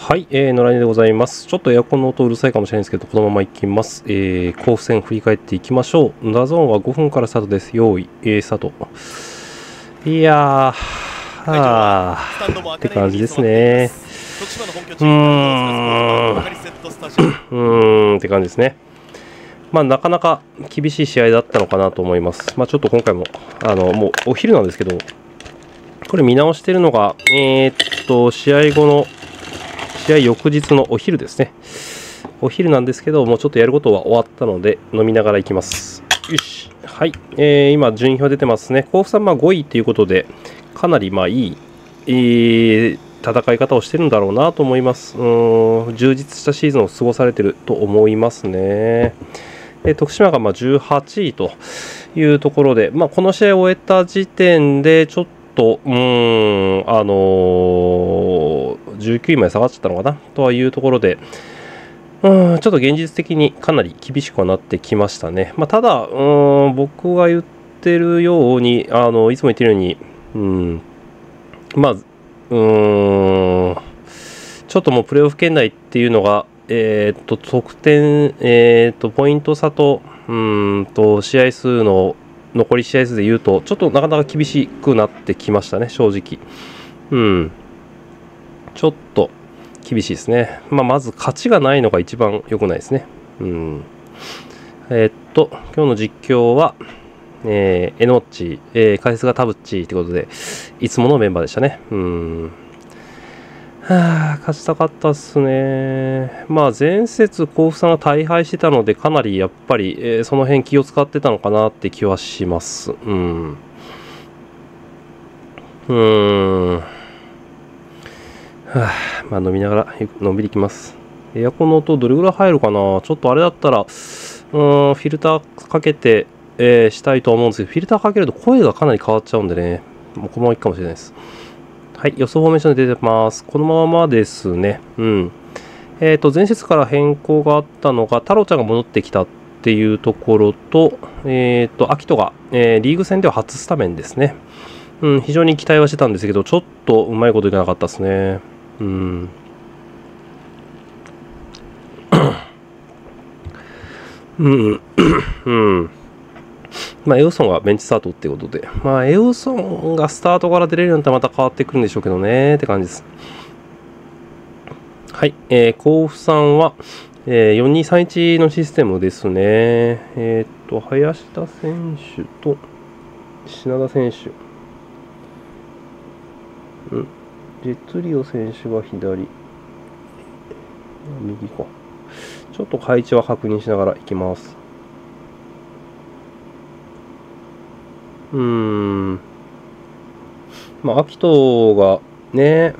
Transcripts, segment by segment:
はい、えー、野良犬でございます。ちょっとエアコンの音うるさいかもしれないんですけど、このまま行きます。えー、甲府戦振り返っていきましょう。 DAZN は5分からスタートです。用意、えー、スタート。いやー、はーって感じですね。うーん、うーんって感じですね。まあ、なかなか厳しい試合だったのかなと思います。まあ、ちょっと今回も、あの、もうお昼なんですけど、これ見直してるのが、えー、っと、試合後の試合翌日のお昼ですね。お昼なんですけど、もうちょっとやることは終わったので、飲みながら行きます。よし。はい。えー、今、順位表出てますね。甲府さん、まあ5位ということで、かなりまあいい、えー、戦い方をしてるんだろうなと思います。うん、充実したシーズンを過ごされてると思いますね。え徳島がま18位というところで、まあ、この試合を終えた時点で、ちょっと、うん、あのー、19位まで下がっちゃったのかな？とはいうところで、うん、ちょっと現実的にかなり厳しくはなってきましたね。まあ、ただ、うん、僕が言ってるように、あのいつも言ってるように、うん、まあ、うん、ちょっともうプレーオフ圏内っていうのが、えー、っと、得点、えー、っと、ポイント差と、うんと、試合数の残り試合数で言うと、ちょっとなかなか厳しくなってきましたね、正直。うん。ちょっと厳しいですね。まあ、まず勝ちがないのが一番良くないですね。うん。えー、っと、今日の実況は、えー、エノッチ、えー、解説がタブッチってことで、いつものメンバーでしたね。うん。はあ、勝ちたかったっすね。まあ前節甲府さんが大敗してたのでかなりやっぱり、えー、その辺気を使ってたのかなって気はします。うん。うん。はあ、まあ飲みながらのんびりいきます。エアコンの音どれぐらい入るかな？ちょっとあれだったら、うん、フィルターかけて、えー、したいと思うんですけど、フィルターかけると声がかなり変わっちゃうんでね、もうこのままいくかもしれないです。はい、予想フォーメーションで出てます。このままですね。うん。えっ、ー、と、前節から変更があったのが、太郎ちゃんが戻ってきたっていうところと、えっ、ー、と、秋人が、えー、リーグ戦では初スタメンですね。うん、非常に期待はしてたんですけど、ちょっとうまいこといかなかったですね。うん。うん、うん。まあ、エオソンがベンチスタートってことで、まあ、エオソンがスタートから出れるようになったらまた変わってくるんでしょうけどねって感じです。はい、えー、甲府さんは、えー、4231のシステムですね。えっ、と、林田選手と品田選手。うん。ジェッツリオ選手が左。右か。ちょっと配置は確認しながらいきます。うーん。まあ、秋人がね、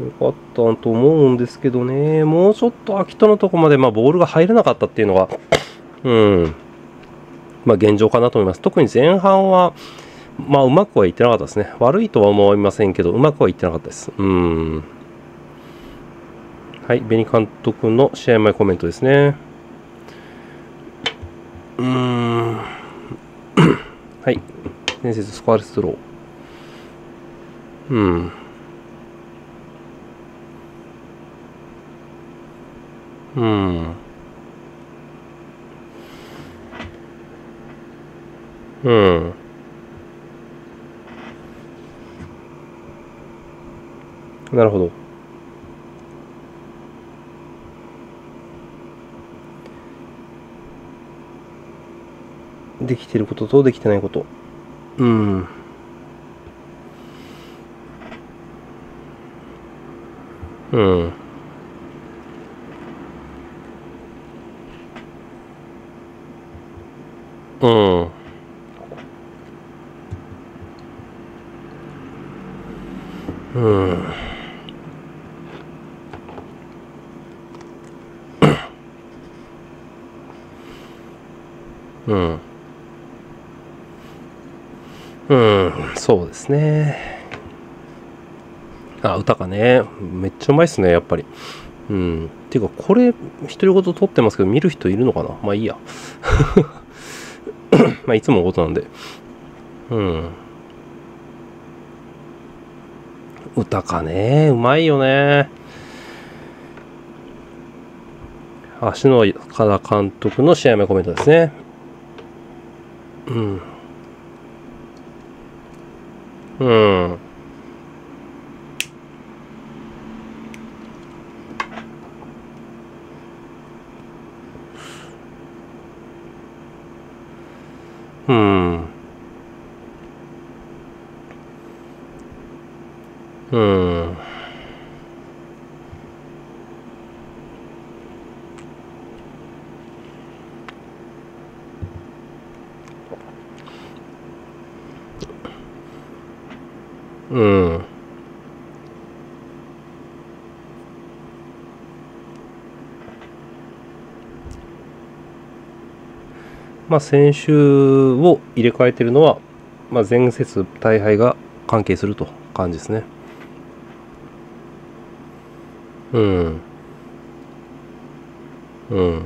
よかったと思うんですけどね、もうちょっと秋人のとこまで、まあ、ボールが入らなかったっていうのが、うん、まあ、現状かなと思います。特に前半は、まあ、うまくはいってなかったですね。悪いとは思いませんけど、うまくはいってなかったです。うん。はい、ベニ監督の試合前コメントですね。うんはい伝説スコアレスローうんうんうんなるほどできてることとできてないこと。うん。うん。うん。うん。うん、そうですね。あ、歌かね。めっちゃうまいっすね、やっぱり。うん。っていうか、これ、独り言撮ってますけど、見る人いるのかな？まあいいや。まあ、いつものことなんで。うん。歌かね、うまいよね。足の原監督の試合前コメントですね。うん。うまあ、先週を入れ替えてるのは、まあ、前節大敗が関係すると感じですね。うん。うん。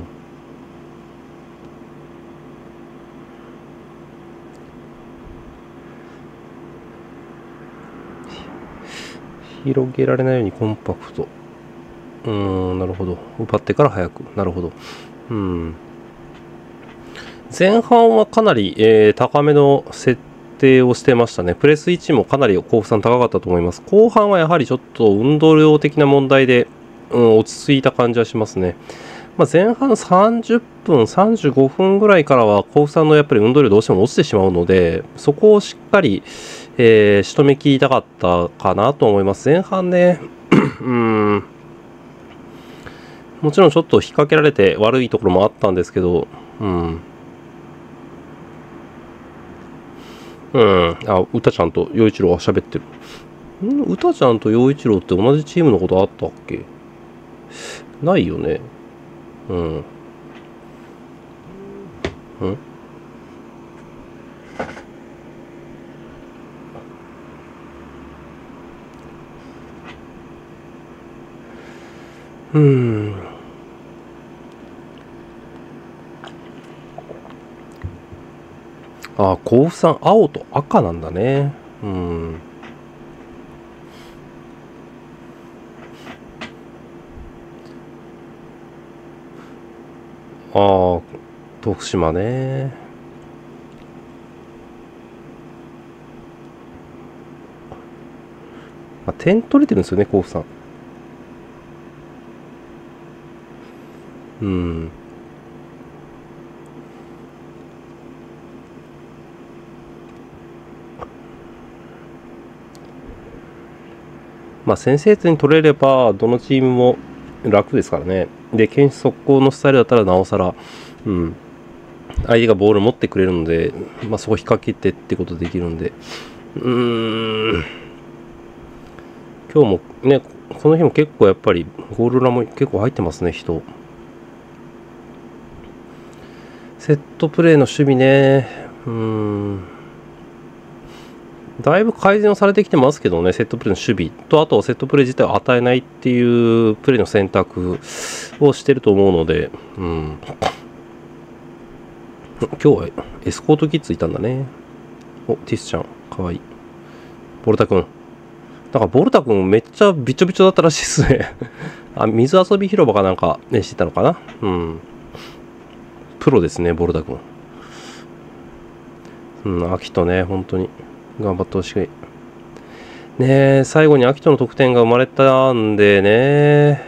広げられないようにコンパクト。うん、なるほど。奪ってから早く。なるほど。うん。前半はかなり、えー、高めの設定をしてましたね。プレス位置もかなり甲府さん高かったと思います。後半はやはりちょっと運動量的な問題で、うん、落ち着いた感じはしますね。まあ、前半30分、35分ぐらいからは甲府さんのやっぱり運動量どうしても落ちてしまうので、そこをしっかり、えー、仕留めきりたかったかなと思います。前半ね、うん、もちろんちょっと引っ掛けられて悪いところもあったんですけど、うん、うん。あ、歌ちゃんと陽一郎は喋ってる。ん？歌ちゃんと陽一郎って同じチームのことあったっけ？ないよね。うんう。ん？うん。あ、甲府さん、青と赤なんだね。うん。ああ、徳島ね。まあ、点取れてるんですよね、甲府さん。うん。まあ、先制点取れれば、どのチームも楽ですからね。で、堅守速攻のスタイルだったらなおさら、うん、相手がボール持ってくれるので、まあ、そこ引っ掛けてってことできるんで、うーん、今日もね、この日も結構やっぱりゴール裏も結構入ってますね、人。セットプレーの守備ね、うーん。だいぶ改善をされてきてますけどね、セットプレーの守備と、あとセットプレー自体を与えないっていうプレーの選択をしてると思うので、うん。今日はエスコートキッズいたんだね。お、ティスちゃん、かわいい。ボルタ君。なんかボルタ君めっちゃびちょびちょだったらしいっすね あ、水遊び広場かなんかね、してたのかな？うん。プロですね、ボルタ君。うん、秋とね、本当に。頑張ってほしい。ね最後に秋人の得点が生まれたんでね、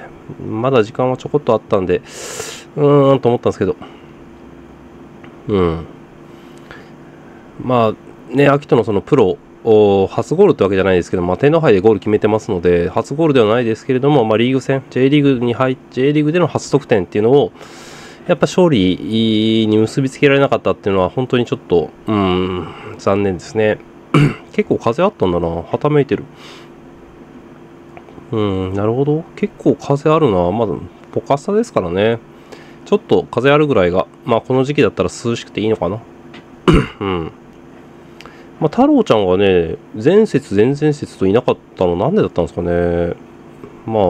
まだ時間はちょこっとあったんで、うーんと思ったんですけど、うん。まあ、ね、秋人のそのプロ、初ゴールってわけじゃないですけど、まあ、天皇杯でゴール決めてますので、初ゴールではないですけれども、まあ、リーグ戦、J リーグに入っ J リーグでの初得点っていうのを、やっぱ勝利に結びつけられなかったっていうのは、本当にちょっと、うん、残念ですね。結構風あったんだな。はためいてる。うん、なるほど。結構風あるな。まだ、ポカスタですからね。ちょっと風あるぐらいが、まあこの時期だったら涼しくていいのかな。うん。まあ太郎ちゃんがね、前節、前々節といなかったのなんでだったんですかね。まあ、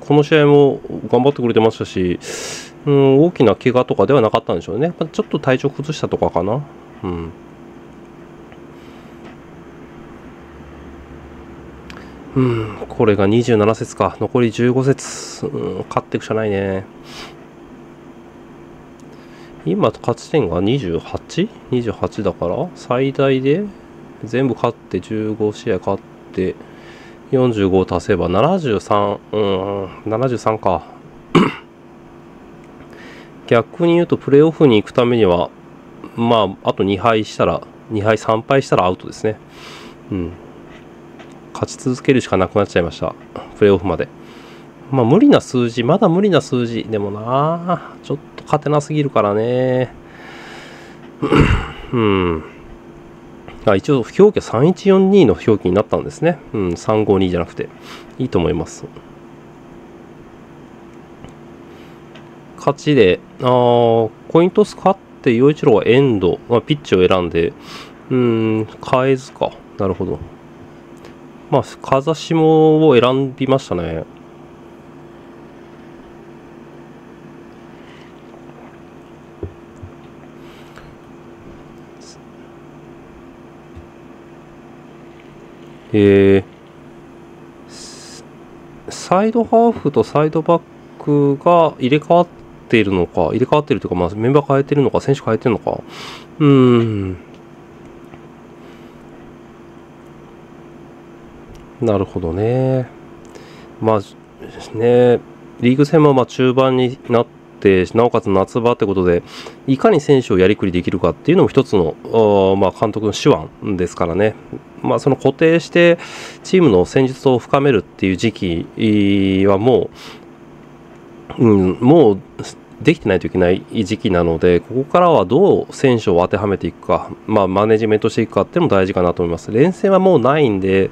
この試合も頑張ってくれてましたし、うん、大きな怪我とかではなかったんでしょうね。ちょっと体調崩したとかかな。うん。うん、これが27節か。残り15節。うん、勝っていくしかないね。今、勝ち点が 28?28 だから、最大で全部勝って15試合勝って45を足せば73、うん、73か。逆に言うと、プレーオフに行くためには、まあ、あと2敗したら、2敗3敗したらアウトですね。うん。勝ち続けるしかなくなっちゃいました。プレーオフまで。まあ無理な数字、まだ無理な数字。でもなちょっと勝てなすぎるからね。うん。あ一応、表記は3142の表記になったんですね。うん、352じゃなくて。いいと思います。勝ちで、あーコイントス勝って、陽一郎はエンド、まあ、ピッチを選んで、うん、変えずか。なるほど。まあ、風下を選びましたね。えー、サイドハーフとサイドバックが入れ替わっているのか、入れ替わっているというか、まあ、メンバー変えてるのか、選手変えてるのか。うん。なるほどね。まあ、ね、リーグ戦もま中盤になって、なおかつ夏場ってことで、いかに選手をやりくりできるかっていうのも一つの、まあ、監督の手腕ですからね。まあ、その固定してチームの戦術を深めるっていう時期はもう、うん、もうできてないといけない時期なので、ここからはどう選手を当てはめていくか、まあ、マネジメントしていくかっていうのも大事かなと思います。連戦はもうないんで、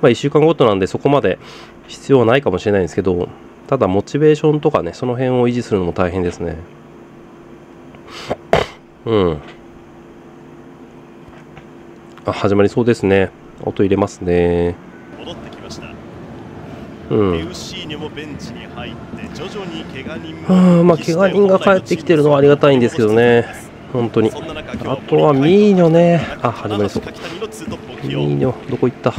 まあ、1週間ごとなんでそこまで必要はないかもしれないんですけど、ただモチベーションとかね、その辺を維持するのも大変ですね。うん。あ、始まりそうですね。音入れますね。戻ってきました。うん。あまあ怪我人が帰ってきてるのはありがたいんですけどね本当に。あとはミーニョね。あ、始まりそう。ミミーニョ、どこ行った？こ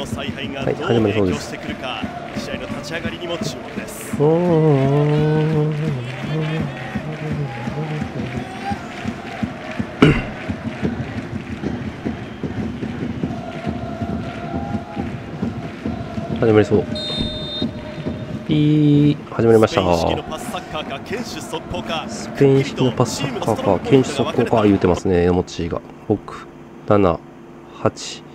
の采配がはいどう始まりそうです影響してくるか、試合の立ち上がりにも注目です。始まりそう。ピー、始まりました。スペイン式のパスサッカーか、堅守速攻か、スペイン式のパスサッカーか、堅守速攻か言うてますね、山地が。6、7、8、9、10。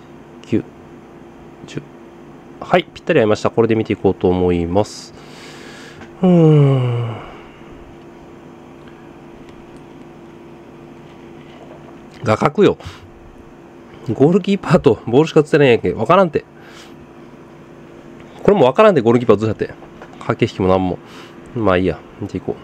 はい、ぴったり合いました。これで見ていこうと思います。うーん。画角よ。ゴールキーパーとボールしか映ってないんやけ。わからんて。これもわからんで、ゴールキーパーずっとやって。駆け引きもなんも。まあいいや。見ていこう。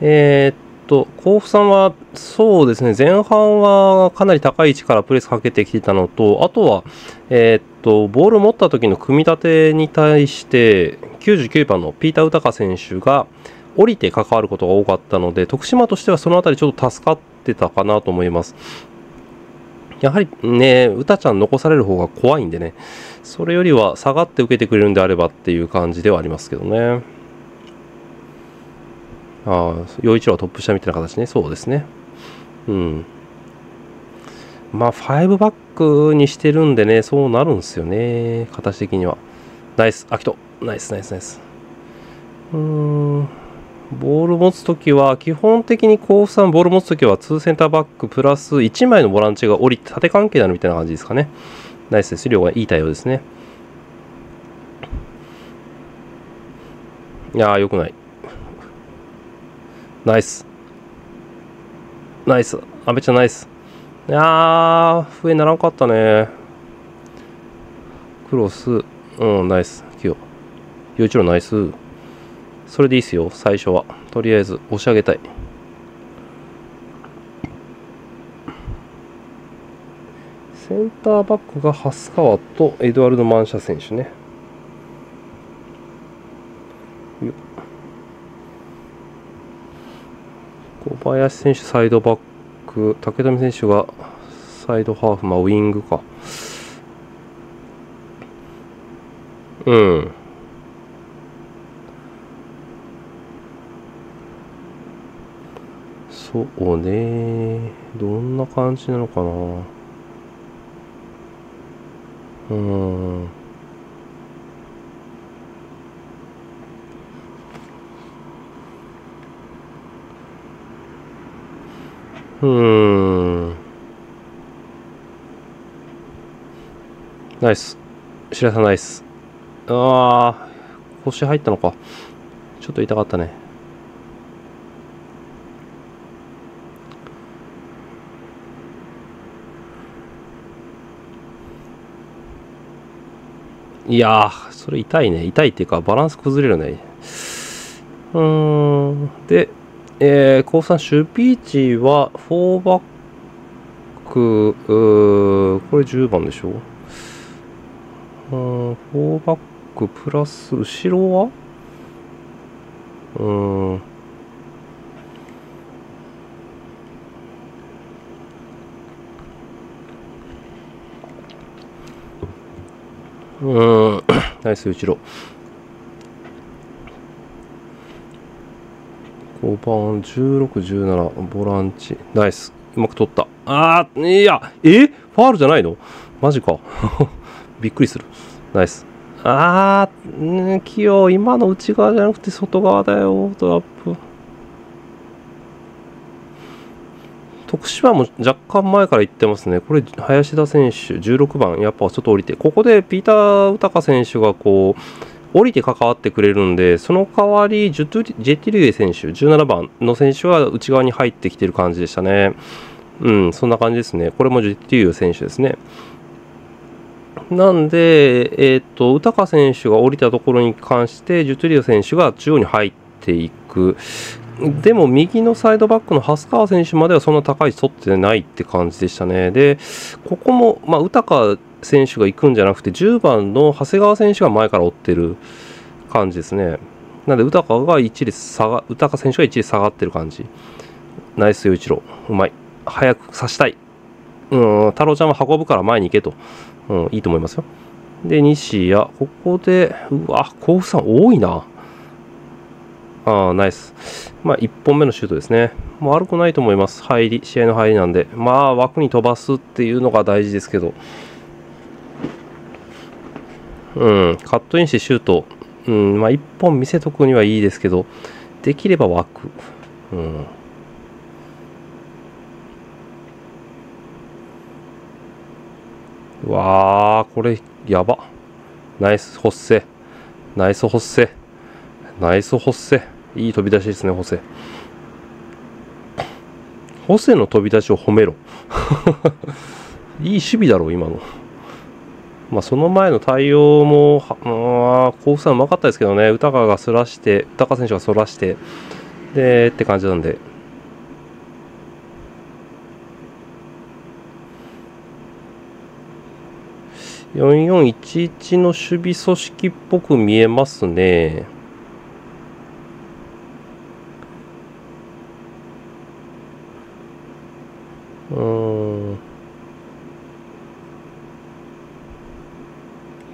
えーっと、甲府さんは、そうですね、前半はかなり高い位置からプレスかけてきてたのと、あとは、えーっと、ボールを持った時の組み立てに対して、99番のピーター・ウタカ選手が降りて関わることが多かったので、徳島としてはそのあたりちょっと助かってたかなと思います。やはりね、ウタちゃん残される方が怖いんでね、それよりは下がって受けてくれるんであればっていう感じではありますけどね。ああ、陽一郎はトップ下みたいな形ね。そうですね。うん。まあ、5バックにしてるんでね、そうなるんですよね。形的には。ナイス、アキト。ナイス、ナイス、ナイス。うーん。ボール持つときは、基本的に甲府さんボール持つときは、2センターバックプラス1枚のボランチが降りて縦関係になるみたいな感じですかね。ナイスです。量がいい対応ですね。いやー、よくない。ナイス。ナイス。阿部ちゃんナイス。いやー、笛ならんかったね。クロス。うん、ナイス。キヨ。陽一郎ナイス。それでいいっすよ、最初は。とりあえず、押し上げたい。センターバックが蓮川とエドワルド・マンシャ選手ね。よっ小林選手サイドバック、武富選手がサイドハーフ、まあウィングか。うん。そうね。どんな感じなのかな。うん。うんナイス白井さんナイスああ腰入ったのかちょっと痛かったねいやー、それ痛いね。痛いっていうか、バランス崩れるね。うーん。で、えー、高3守備位置は、4バック、うーこれ10番でしょ？うーん、4バックプラス、後ろは？うん。うん、ナイス、後ろ。5番、16、17、ボランチ。ナイス。うまく取った。あー、いや、え？ファールじゃないの？マジか。びっくりする。ナイス。あー、ね、器用。今の内側じゃなくて外側だよ、トラップ。徳島も若干前から行ってますね。これ、林田選手、16番、やっぱちょっと降りて、ここでピーター・ウタカ選手がこう、降りて関わってくれるんで、その代わりジェティリュエ選手、17番の選手は内側に入ってきてる感じでしたね。うん、そんな感じですね。これもジェティリュエ選手ですね。なんで、えっ、と、ウタカ選手が降りたところに関して、ジュトゥリオ選手が中央に入っていく。でも右のサイドバックの蓮川選手まではそんな高い位置取ってないって感じでしたね。で、ここも、まあ、宇高選手が行くんじゃなくて、10番の長谷川選手が前から追ってる感じですね。なので、宇高が一列下が、宇高選手が一列下がってる感じ。ナイス、陽一郎。うまい。早く刺したい。うん、太郎ちゃんは運ぶから前に行けと。うん、いいと思いますよ。で、西谷、ここで、うわ、甲府さん多いな。ああ、ナイス。まあ、1本目のシュートですね。もう悪くないと思います。入り、試合の入りなんで。まあ、枠に飛ばすっていうのが大事ですけど。うん、カットインしてシュート。うん、まあ、1本見せとくにはいいですけど、できれば枠。うん。うわあ、これ、やば。ナイス、ホッセ。ナイス、ホッセ。ナイス、ホッセ。いい飛び出しですね、ホセ。ホセの飛び出しを褒めろ。いい守備だろう、今の。まあ、その前の対応も、まあ、甲府さんうまかったですけどね、歌川がすらして、歌川選手がそらして、で、って感じなんで。4411の守備組織っぽく見えますね。うん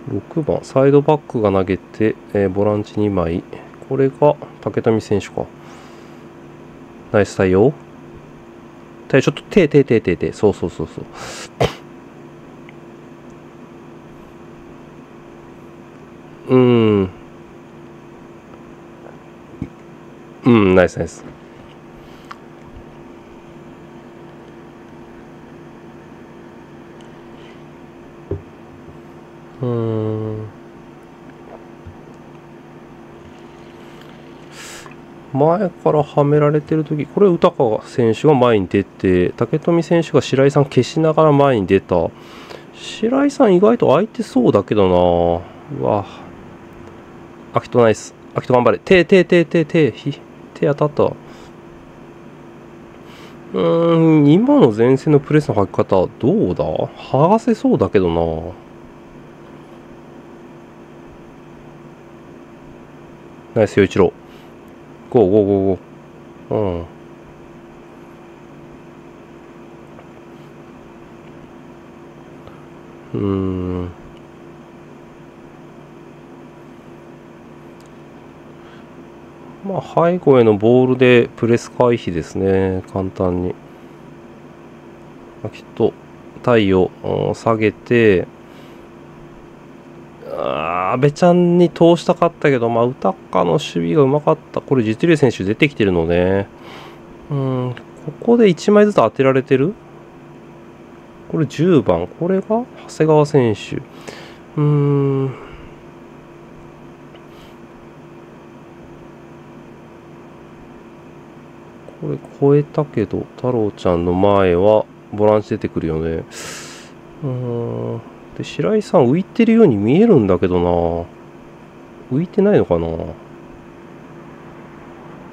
6番。サイドバックが投げて、えー、ボランチ2枚。これが竹富選手か。ナイス対応。ちょっと手手手手手。そうそうそうそう。うん。うんナイスナイス。うん。前からはめられてる時これ歌川選手が前に出て竹富選手が白井さん消しながら前に出た。白井さん意外と空いてそうだけどな。うわ秋人ナイス。秋人頑張れ。手手手手手。手当たった。うーん今の前線のプレスの履き方どうだ？剥がせそうだけどな。ナイス、陽一郎。ゴーゴーゴーゴー。うん。うん。まあ、背後へのボールでプレス回避ですね、簡単に。まあ、きっと、体を下げて、阿部ちゃんに通したかったけど、まあ、歌かの守備がうまかった。これ、実力選手出てきてるのね。うん、ここで1枚ずつ当てられてる？これ10番。これが長谷川選手。うん。これ超えたけど、太郎ちゃんの前はボランチ出てくるよね。うん。白井さん浮いてるように見えるんだけどな。浮いてないのかな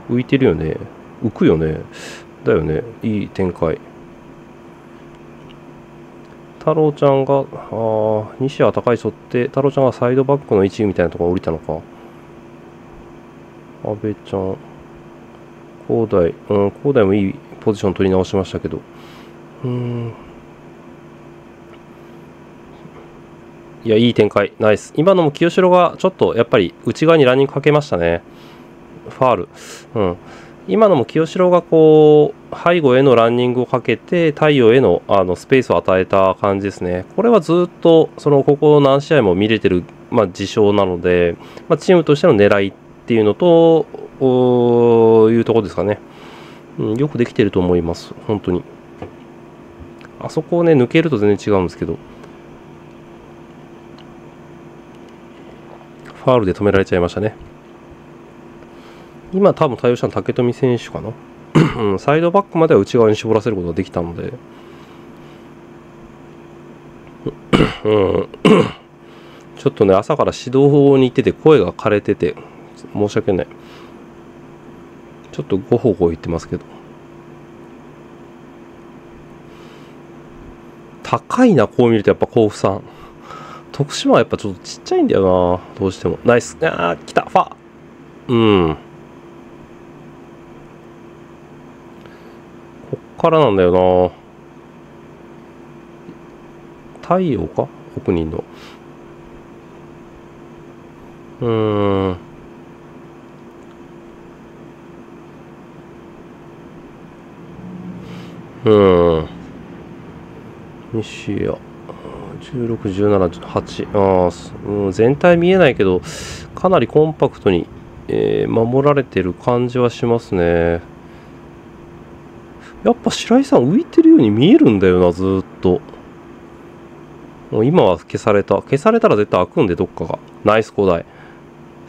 浮いてるよね。浮くよね。だよね。いい展開。太郎ちゃんが、あ、西は高い沿って、太郎ちゃんがサイドバックの位置みたいなところ降りたのか。阿部ちゃん。高台、うん、高台もいいポジション取り直しましたけど。うん。いや、いい展開。ナイス。今のも清志郎がちょっとやっぱり内側にランニングかけましたね。ファール。うん。今のも清志郎がこう背後へのランニングをかけて太陽へのあのスペースを与えた感じですね。これはずっとそのここ何試合も見れてる、まあ、事象なので、まあ、チームとしての狙いっていうのというとこですかね、うん。よくできてると思います。本当に。あそこをね抜けると全然違うんですけど。ファールで止められちゃいましたね。今多分対応したの竹富選手かな。サイドバックまでは内側に絞らせることができたので。ちょっとね朝から指導法に行ってて声が枯れてて申し訳ない。ちょっとごほご言ってますけど。高いなこう見るとやっぱ甲府さん。徳島はやっぱちょっとちっちゃいんだよな。どうしても。ナイス。ああ来た。ファうん。こっからなんだよな。太陽か？奥にいるの。うーん。うん。西谷16、17、8あ、うん、全体見えないけどかなりコンパクトに、えー、守られてる感じはしますね。やっぱ白井さん浮いてるように見えるんだよな、ずっと。もう今は消された。消されたら絶対開くんで、どっかが。ナイス古代。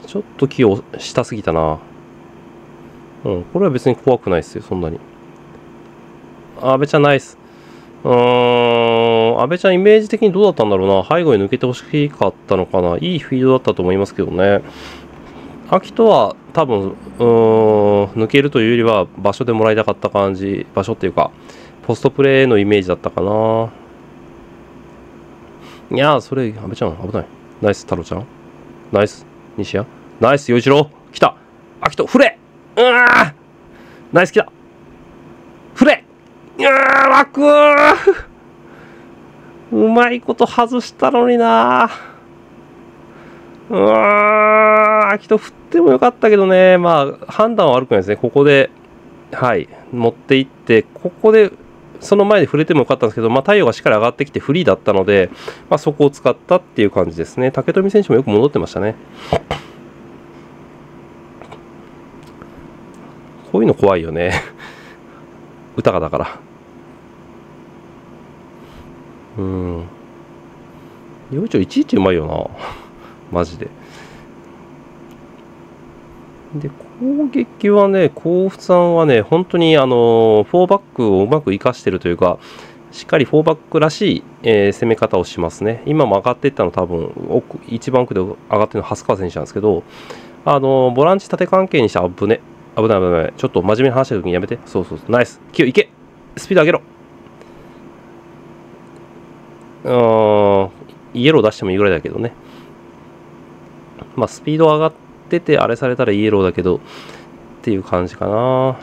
ちょっと気をしたすぎたな。うん、これは別に怖くないですよ、そんなに。阿部ちゃんナイス。うーん、阿部ちゃんイメージ的にどうだったんだろうな。背後に抜けてほしかったのかな。いいフィードだったと思いますけどね。秋とは多分うーん抜けるというよりは場所でもらいたかった感じ。場所っていうかポストプレーのイメージだったかな。いやーそれ阿部ちゃん危ない。ナイス太郎ちゃん。ナイス西谷ナイス洋一郎。来た。秋と振れうわナイス来た。振れうわ枠うまいこと外したのになうわー、きっと振ってもよかったけどね、まあ、判断は悪くないですね。ここで、はい、持っていって、ここで、その前で触れてもよかったんですけど、まあ、太陽がしっかり上がってきてフリーだったので、まあ、そこを使ったっていう感じですね。竹富選手もよく戻ってましたね。こういうの怖いよね。歌がだから。うん。よいちょいちいちうまいよな。マジで。で、攻撃はね、甲府さんはね、本当にあの、4バックをうまく活かしてるというか、しっかり4バックらしい、えー、攻め方をしますね。今も上がっていったの多分奥、一番奥で上がってるのは蓮川選手なんですけど、あの、ボランチ縦関係にして危ね。危ない危ない。ちょっと真面目に話してる時にやめて。そうそうそう。ナイス。9いけスピード上げろ、イエロー出してもいいぐらいだけどね。まあ、スピード上がってて、あれされたらイエローだけど、っていう感じかな。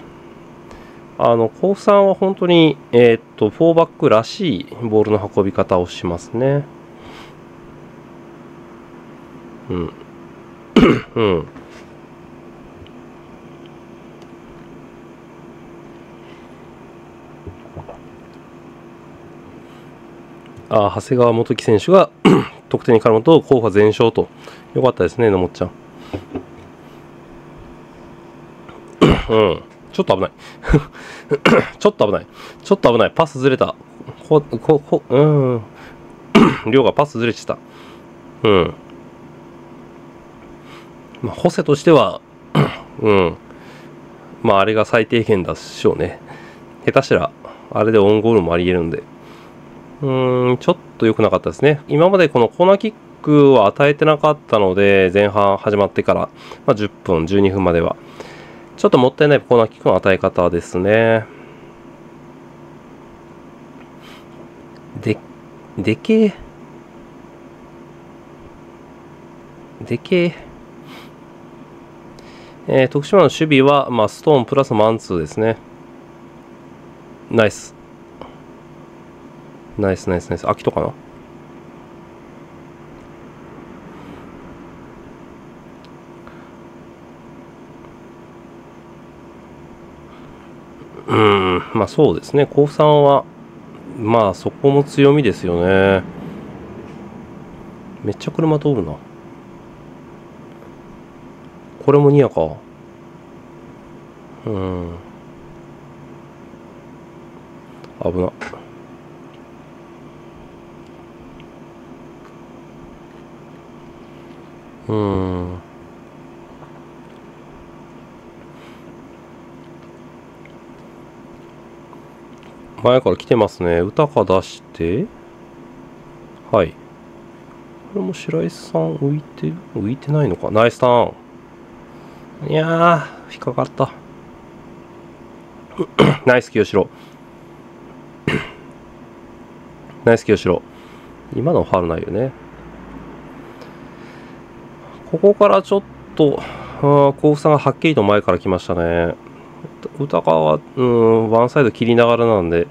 あの、甲府さんは本当に、えー、っと、4バックらしいボールの運び方をしますね。うん。うん。あ長谷川元樹選手が 得点に絡むと候補全勝と。よかったですね、のもっちゃん。うん。ちょっと危ない。ちょっと危ない。ちょっと危ない。パスずれた。こ、こ、こ、うん。量がパスずれてた。うん。まあ、ホセとしては、うん。まあ、あれが最低限だっしょうね。下手したら、あれでオンゴールもあり得るんで。うん、ちょっと良くなかったですね。今までこのコーナーキックは与えてなかったので、前半始まってから、まあ、10分、12分までは。ちょっともったいないコーナーキックの与え方ですね。で、でけえ。でけえ。えー徳島の守備は、まあ、ストーンプラスマンツーですね。ナイス。ナイスナイスナイス。秋とかな？うん、まあそうですね。甲府さんは、まあそこも強みですよね。めっちゃ車通るな。これもニアか。うん。危な。うん。前から来てますね。歌か出して。はい。これも白石さん浮いて浮いてないのか？ナイスターン。いやー、引っかかった。ナイス清志郎。ナイス清志郎。今のファウルないよね。ここからちょっと、あ甲府さんがはっきりと前から来ましたね。歌川は、うん、ワンサイド切りながらなんで、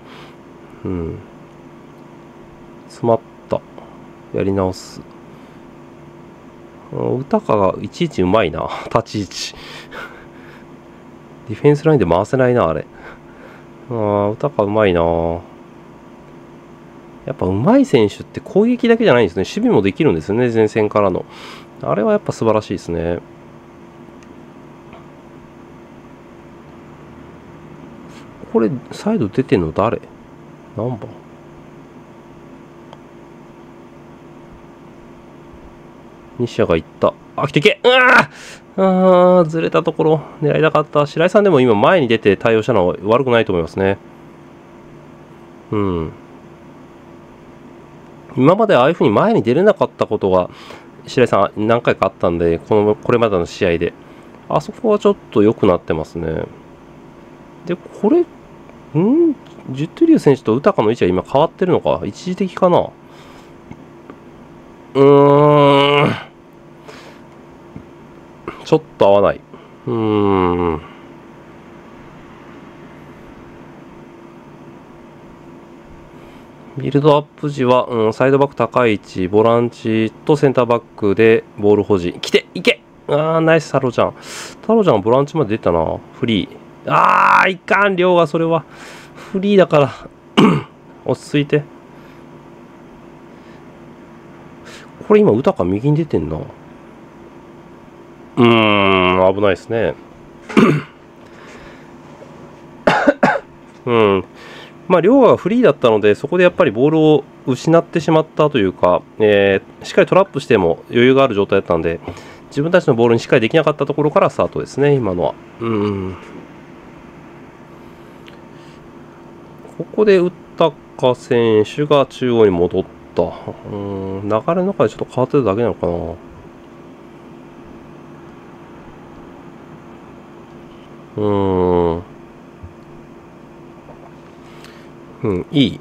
うん。詰まった。やり直す。うん歌川がいちいちうまいな。立ち位置。ディフェンスラインで回せないな、あれ。ああ、歌川うまいな。やっぱうまい選手って攻撃だけじゃないんですね。守備もできるんですよね、前線からの。あれはやっぱ素晴らしいですね。これ、サイド出てんの誰？何番？西矢が行った。あ、来てけうわーあずれたところ、狙いたかった。白井さんでも今前に出て対応したのは悪くないと思いますね。うん。今までああいうふうに前に出れなかったことが、白井さん何回かあったんで、この、これまでの試合で。あそこはちょっと良くなってますね。で、これ、ん？ジュットリュー選手とウタカの位置は今変わってるのか？一時的かな？うーん。ちょっと合わない。うーん。ビルドアップ時は、うん、サイドバック高い位置、ボランチとセンターバックでボール保持。来ていけあー、ナイス、太郎ちゃん。太郎ちゃんボランチまで出たな。フリー。あー、いかん、量がそれは。フリーだから。落ち着いて。これ今、歌か右に出てんな。うーん、危ないですね。うん。まあ、両がフリーだったので、そこでやっぱりボールを失ってしまったというか、えーしっかりトラップしても余裕がある状態だったので、自分たちのボールにしっかりできなかったところからスタートですね、今のは。うん。ここで打ったか選手が中央に戻った。うん、流れの中でちょっと変わってただけなのかな。うん。うん、いい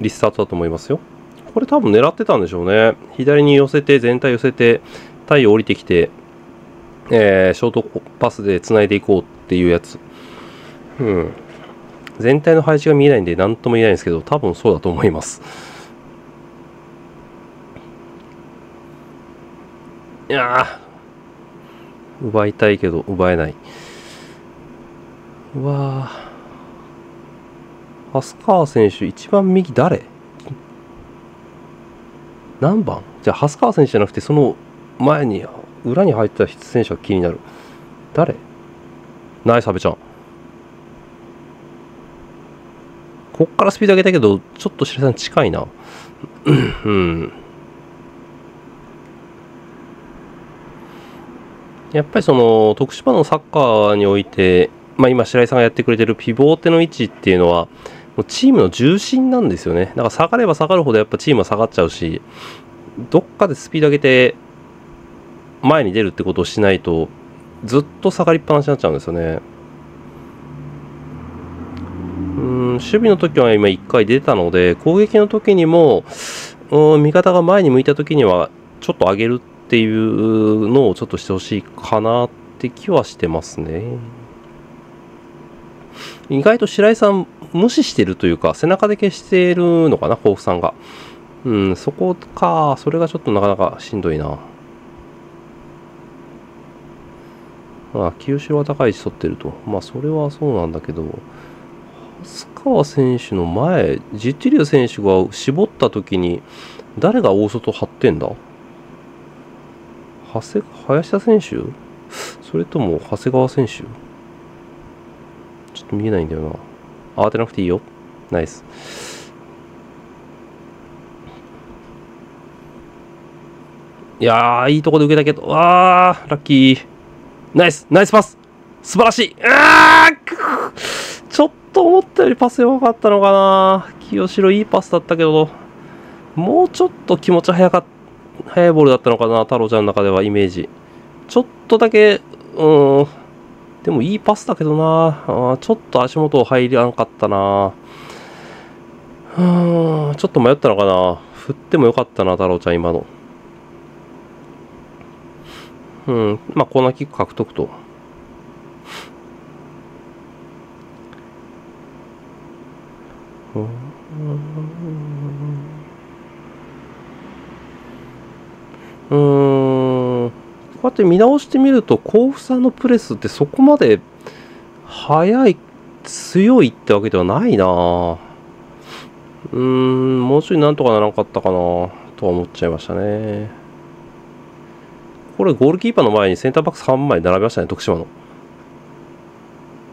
リスタートだと思いますよ。これ多分狙ってたんでしょうね。左に寄せて、全体寄せて、太陽降りてきて、えーショートパスで繋いでいこうっていうやつ。うん。全体の配置が見えないんで何とも言えないんですけど、多分そうだと思います。いやー、奪いたいけど奪えない。うわー、蓮川選手、一番右誰？何番？じゃあ、蓮川選手じゃなくて、その前に、裏に入った選手が気になる。誰？ナイス、阿部ちゃん。こっからスピード上げたけど、ちょっと白井さん近いな。うん。やっぱりその、徳島のサッカーにおいて、まあ今白井さんがやってくれてるピボーテの位置っていうのは、もうチームの重心なんですよね。だから下がれば下がるほどやっぱチームは下がっちゃうし、どっかでスピード上げて前に出るってことをしないと、ずっと下がりっぱなしになっちゃうんですよね。うん、守備の時は今1回出たので、攻撃の時にも、うん、味方が前に向いた時には、ちょっと上げるっていうのをちょっとしてほしいかなって気はしてますね。意外と白井さん無視してるというか、背中で消してるのかな、甲府さんが。うん、そこか、それがちょっとなかなかしんどいな。まあ、清志郎は高い位置取ってると。まあ、それはそうなんだけど、須川選手の前、ジッティリア選手が絞った時に、誰が大外張ってんだ？長谷林田選手？それとも長谷川選手？ちょっと見えないんだよな。慌てなくていいよ。ナイス。いやー、いいとこで受けたけど、あー、ラッキー。ナイス、ナイスパス素晴らしいあーちょっと思ったよりパス弱かったのかな清志郎いいパスだったけど、もうちょっと気持ち早かった速いボールだったのかな太郎ちゃんの中ではイメージ。ちょっとだけ、うん、でもいいパスだけどな。あちょっと足元入らんかったな。うん、ちょっと迷ったのかな。振ってもよかったな、太郎ちゃん、今の。うん、まあ、コーナーキック獲得と。うん、こうやって見直してみると、甲府さんのプレスってそこまで速い、強いってわけではないなうーん、もうちょいなんとかならなかったかなとは思っちゃいましたね。これゴールキーパーの前にセンターバック3枚並びましたね、徳島の。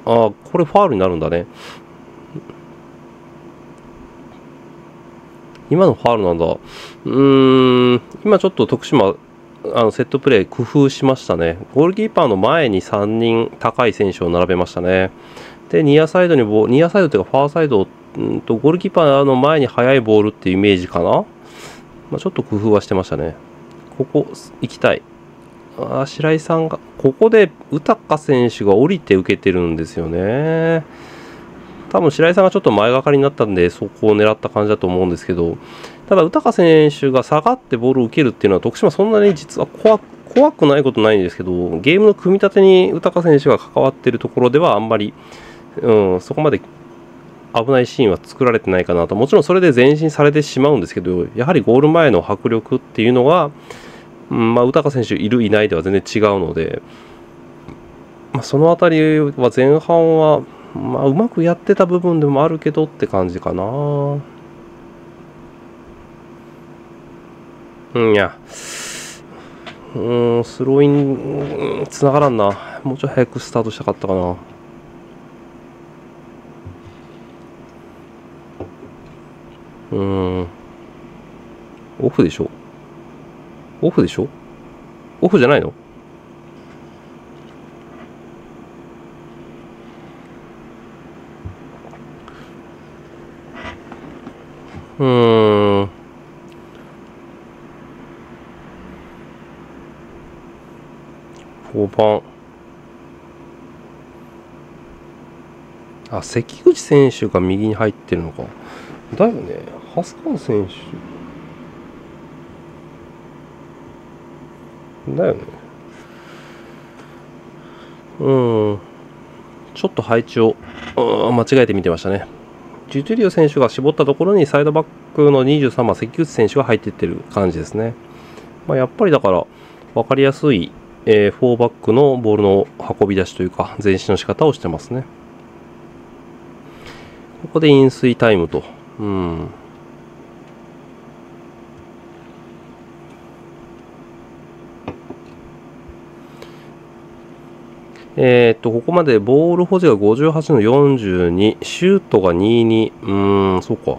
ああ、これファールになるんだね。今のファールなんだ。うーん、今ちょっと徳島、あのセットプレー工夫しましたね。ゴールキーパーの前に3人高い選手を並べましたね。で、ニアサイドにボニアサイドというかファーサイド、んとゴールキーパーの前に速いボールっていうイメージかな。まあ、ちょっと工夫はしてましたね。ここ行きたい。あ白井さんが、ここで宇高選手が降りて受けてるんですよね。多分白井さんがちょっと前がかりになったんで、そこを狙った感じだと思うんですけど、ただ、宇高選手が下がってボールを受けるっていうのは、徳島そんなに実は怖怖くないことないんですけど、ゲームの組み立てに宇高選手が関わっているところでは、あんまり、うん、そこまで危ないシーンは作られてないかなと。もちろんそれで前進されてしまうんですけど、やはりゴール前の迫力っていうのが、うん、まあ、宇高選手いるいないでは全然違うので、まあ、その辺りは前半は、まあ、うまくやってた部分でもあるけどって感じかな。うん、いや、うん、スローイン、つながらんな。もうちょい早くスタートしたかったかな。うん。オフでしょ？オフでしょ？オフじゃないの？うん。5番。あ、関口選手が右に入ってるのか。だよね。蓮川選手。だよね。うん。ちょっと配置を間違えて見てましたね。ジュテリオ選手が絞ったところにサイドバックの23番関口選手が入っていってる感じですね。まあ、やっぱりだから分かりやすい、えー、4バックのボールの運び出しというか前進の仕方をしてますね。ここで飲水タイムと。うん。えー、っと、ここまでボール保持が58の42、シュートが22、うん、そうか。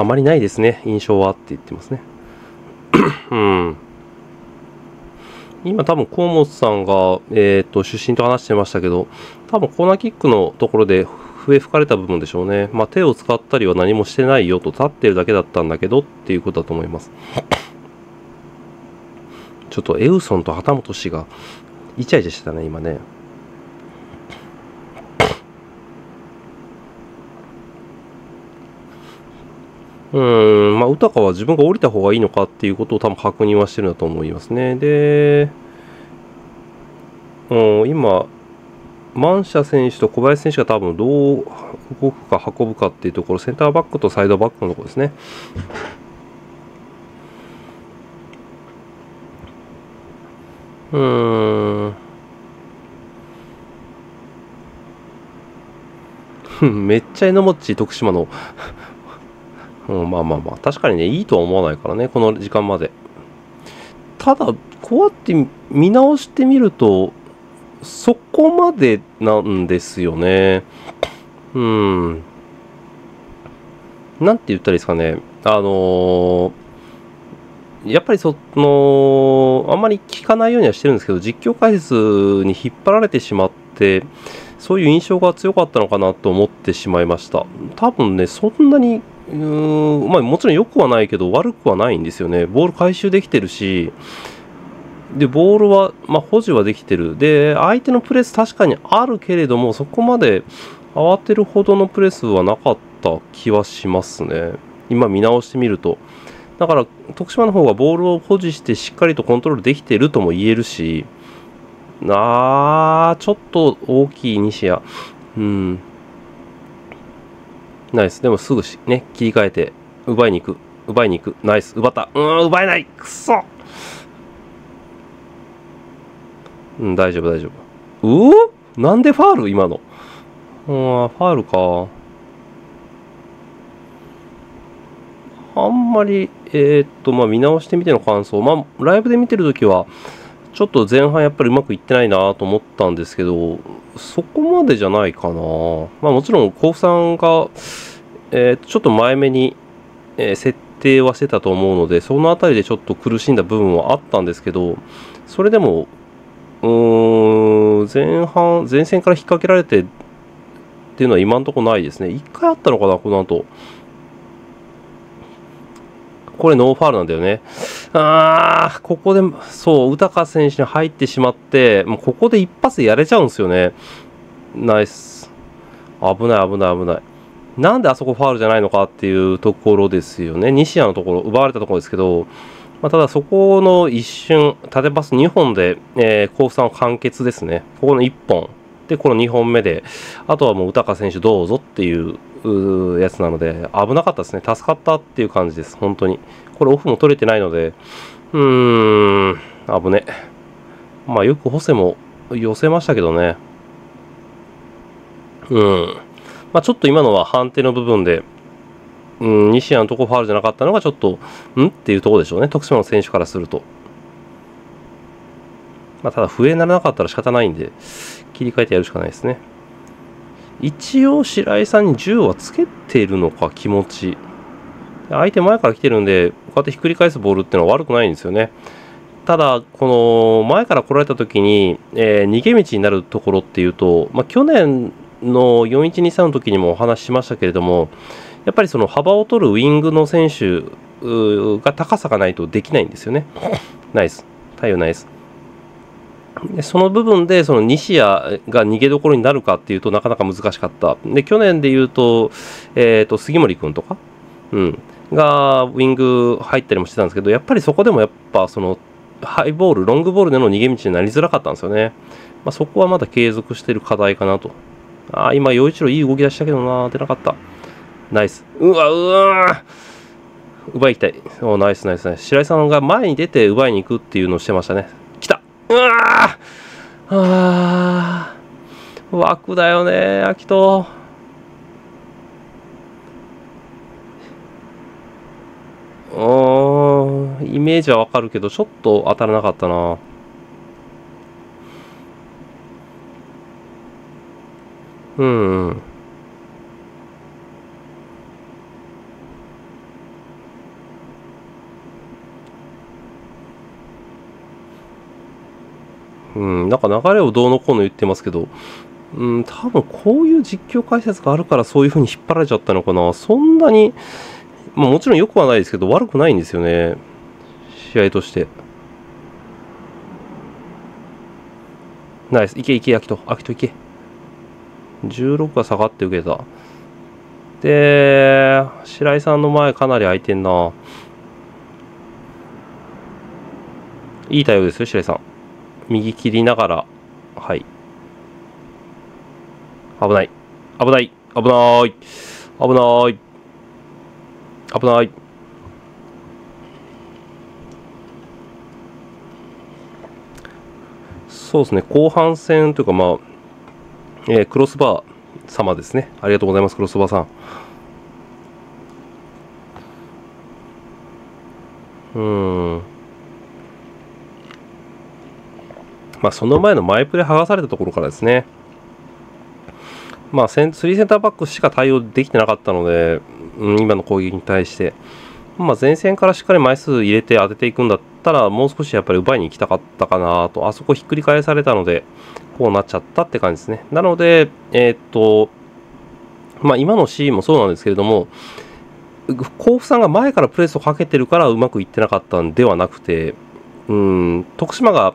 あまりないですね、印象はって言ってますね。うん。今多分河本さんが、えーと、出身と話してましたけど多分コーナーキックのところで笛吹かれた部分でしょうね、まあ、手を使ったりは何もしてないよと立ってるだけだったんだけどっていうことだと思いますちょっとエウソンと旗本氏がイチャイチャしてたね今ねうん、まあ、歌かは自分が降りた方がいいのかっていうことを多分確認はしてるんだと思いますね。で、うん、今、マンシャ選手と小林選手が多分どう動くか運ぶかっていうところ、センターバックとサイドバックのところですね。うーん。めっちゃえのもち徳島のうん、まあまあまあ、確かにね、いいとは思わないからね、この時間まで。ただ、こうやって見直してみると、そこまでなんですよね。うん。なんて言ったらいいですかね。あのー、やっぱりその、あんまり聞かないようにはしてるんですけど、実況解説に引っ張られてしまって、そういう印象が強かったのかなと思ってしまいました。多分ね、そんなにまあ、もちろん良くはないけど悪くはないんですよね。ボール回収できてるし、で、ボールは、まあ、保持はできてる。で、相手のプレス確かにあるけれども、そこまで慌てるほどのプレスはなかった気はしますね。今見直してみると。だから、徳島の方がボールを保持してしっかりとコントロールできてるとも言えるし、あー、ちょっと大きい西矢。うん。ナイス。でもすぐし、ね、切り替えて、奪いに行く。奪いに行く。ナイス。奪った。うん、奪えない。くそうん、大丈夫、大丈夫。うおなんでファール？今の。うん、ファールか。あんまり、えー、っと、まあ、見直してみての感想。まあ、ライブで見てるときは、ちょっと前半やっぱりうまくいってないなと思ったんですけど、そこまでじゃないかな。まあもちろん甲府さんが、えー、ちょっと前目に、えー、設定はしてたと思うので、その辺りでちょっと苦しんだ部分はあったんですけど、それでも、うーん、前半、前線から引っ掛けられてっていうのは今んとこないですね。一回あったのかな、この後。これノーファールなんだよね。あー、ここで、そう、宇高選手に入ってしまって、もうここで一発やれちゃうんですよね。ナイス。危ない危ない危ない。なんであそこファールじゃないのかっていうところですよね。西矢のところ、奪われたところですけど、まあ、ただそこの一瞬、縦パス2本で、えー、甲府さんは完結ですね。ここの1本。で、この2本目で、あとはもう宇高選手どうぞっていうやつなので、危なかったですね。助かったっていう感じです。本当に。これオフも取れてないので、うーん、危ね。まあよくホセも寄せましたけどね。うん。まあちょっと今のは判定の部分で、うん、西矢のとこファールじゃなかったのがちょっと、ん？っていうとこでしょうね。徳島の選手からすると。まあただ笛にならなかったら仕方ないんで、切り替えてやるしかないですね。一応白井さんに銃はつけてるのか気持ち。相手前から来てるんでこうやってひっくり返すボールっていうのは悪くないんですよね。ただこの前から来られた時に、えー、逃げ道になるところっていうと、まあ、去年の4123の時にもお話ししましたけれどもやっぱりその幅を取るウィングの選手が高さがないとできないんですよね。ナイス。太陽ナイス。でその部分でその西矢が逃げどころになるかっていうとなかなか難しかった。で去年で言うと,、えーと、杉森君とか、うん、がウィング入ったりもしてたんですけどやっぱりそこでもやっぱそのハイボールロングボールでの逃げ道になりづらかったんですよね。まあ、そこはまだ継続してる課題かなと。あ今陽一郎いい動き出したけどな出なかった。ナイス。うわうわ奪いきたい。おナイスナイスナイス。白井さんが前に出て奪いに行くっていうのをしてましたね。うわあ枠だよね、秋人。ーイメージはわかるけど、ちょっと当たらなかったな。うん、うん。うん、なんか流れをどうのこうの言ってますけど、うん、多分こういう実況解説があるからそういう風に引っ張られちゃったのかな。そんなに、まあ、もちろん良くはないですけど、悪くないんですよね。試合として。ナイス。いけいけ、アキト。アキトいけ。16が下がって受けた。で、白井さんの前かなり空いてんな。いい対応ですよ、白井さん。右切りながら、はい。危ない。危ない。危ない。危ない。危ない。そうですね、後半戦というか、まあ、えークロスバー様ですね。ありがとうございます、クロスバーさん。うん。まあ、その前の前プレ剥がされたところからですね。まあ、3センターバックしか対応できてなかったので、うん、今の攻撃に対して、まあ、前線からしっかり枚数入れて当てていくんだったら、もう少しやっぱり奪いに行きたかったかなと、あそこひっくり返されたので、こうなっちゃったって感じですね。なので、えーっと、まあ、今のシーンもそうなんですけれども、甲府さんが前からプレスをかけてるからうまくいってなかったんではなくて、うん、徳島が、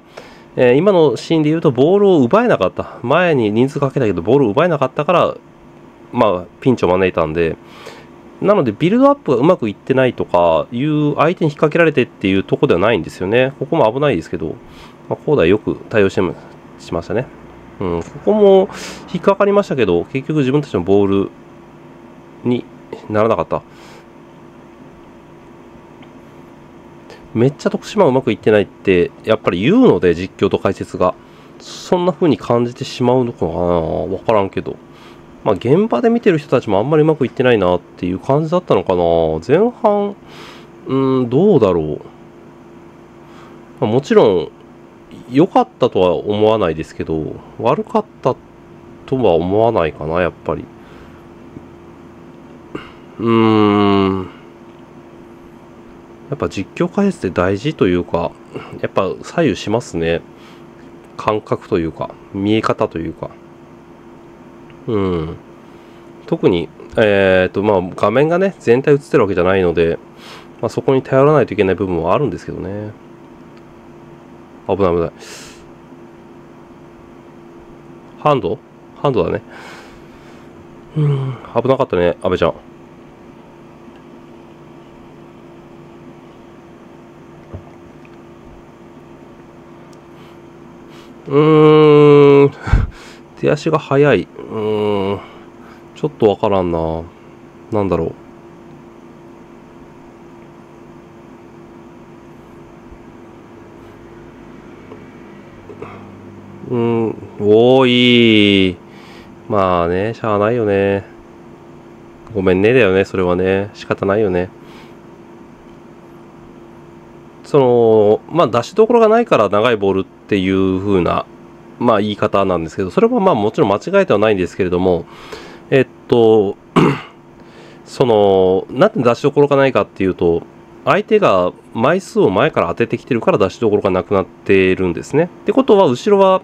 えー今のシーンで言うとボールを奪えなかった。前に人数かけたけどボールを奪えなかったから、まあ、ピンチを招いたんで、なので、ビルドアップがうまくいってないとかいう相手に引っ掛けられてっていうとこではないんですよね。ここも危ないですけど、まあ、高台よく対応してましましたね。うん、ここも引っかかりましたけど、結局自分たちのボールにならなかった。めっちゃ徳島うまくいってないって、やっぱり言うので、実況と解説が。そんな風に感じてしまうのかなわからんけど。まあ、現場で見てる人たちもあんまりうまくいってないなっていう感じだったのかな前半、うん、どうだろう。まあもちろん、良かったとは思わないですけど、悪かったとは思わないかな、やっぱり。うーん。やっぱ実況解説って大事というか、やっぱ左右しますね。感覚というか、見え方というか。うん。特に、えっ、と、まあ、画面がね、全体映ってるわけじゃないので、まあ、そこに頼らないといけない部分はあるんですけどね。危ない危ない。ハンド？ハンドだね。うん、危なかったね、阿部ちゃん。うーん、手足が速い。うーん、ちょっとわからんな。なんだろう。うん、おーいい。まあね、しゃあないよね。ごめんねだよね、それはね。仕方ないよね。その、まあ出しどころがないから長いボールっていう風な、まあ言い方なんですけど、それはまあもちろん間違えてはないんですけれども、えっと、その、なんで出しどころがないかっていうと、相手が枚数を前から当ててきてるから出しどころがなくなっているんですね。ってことは、後ろは、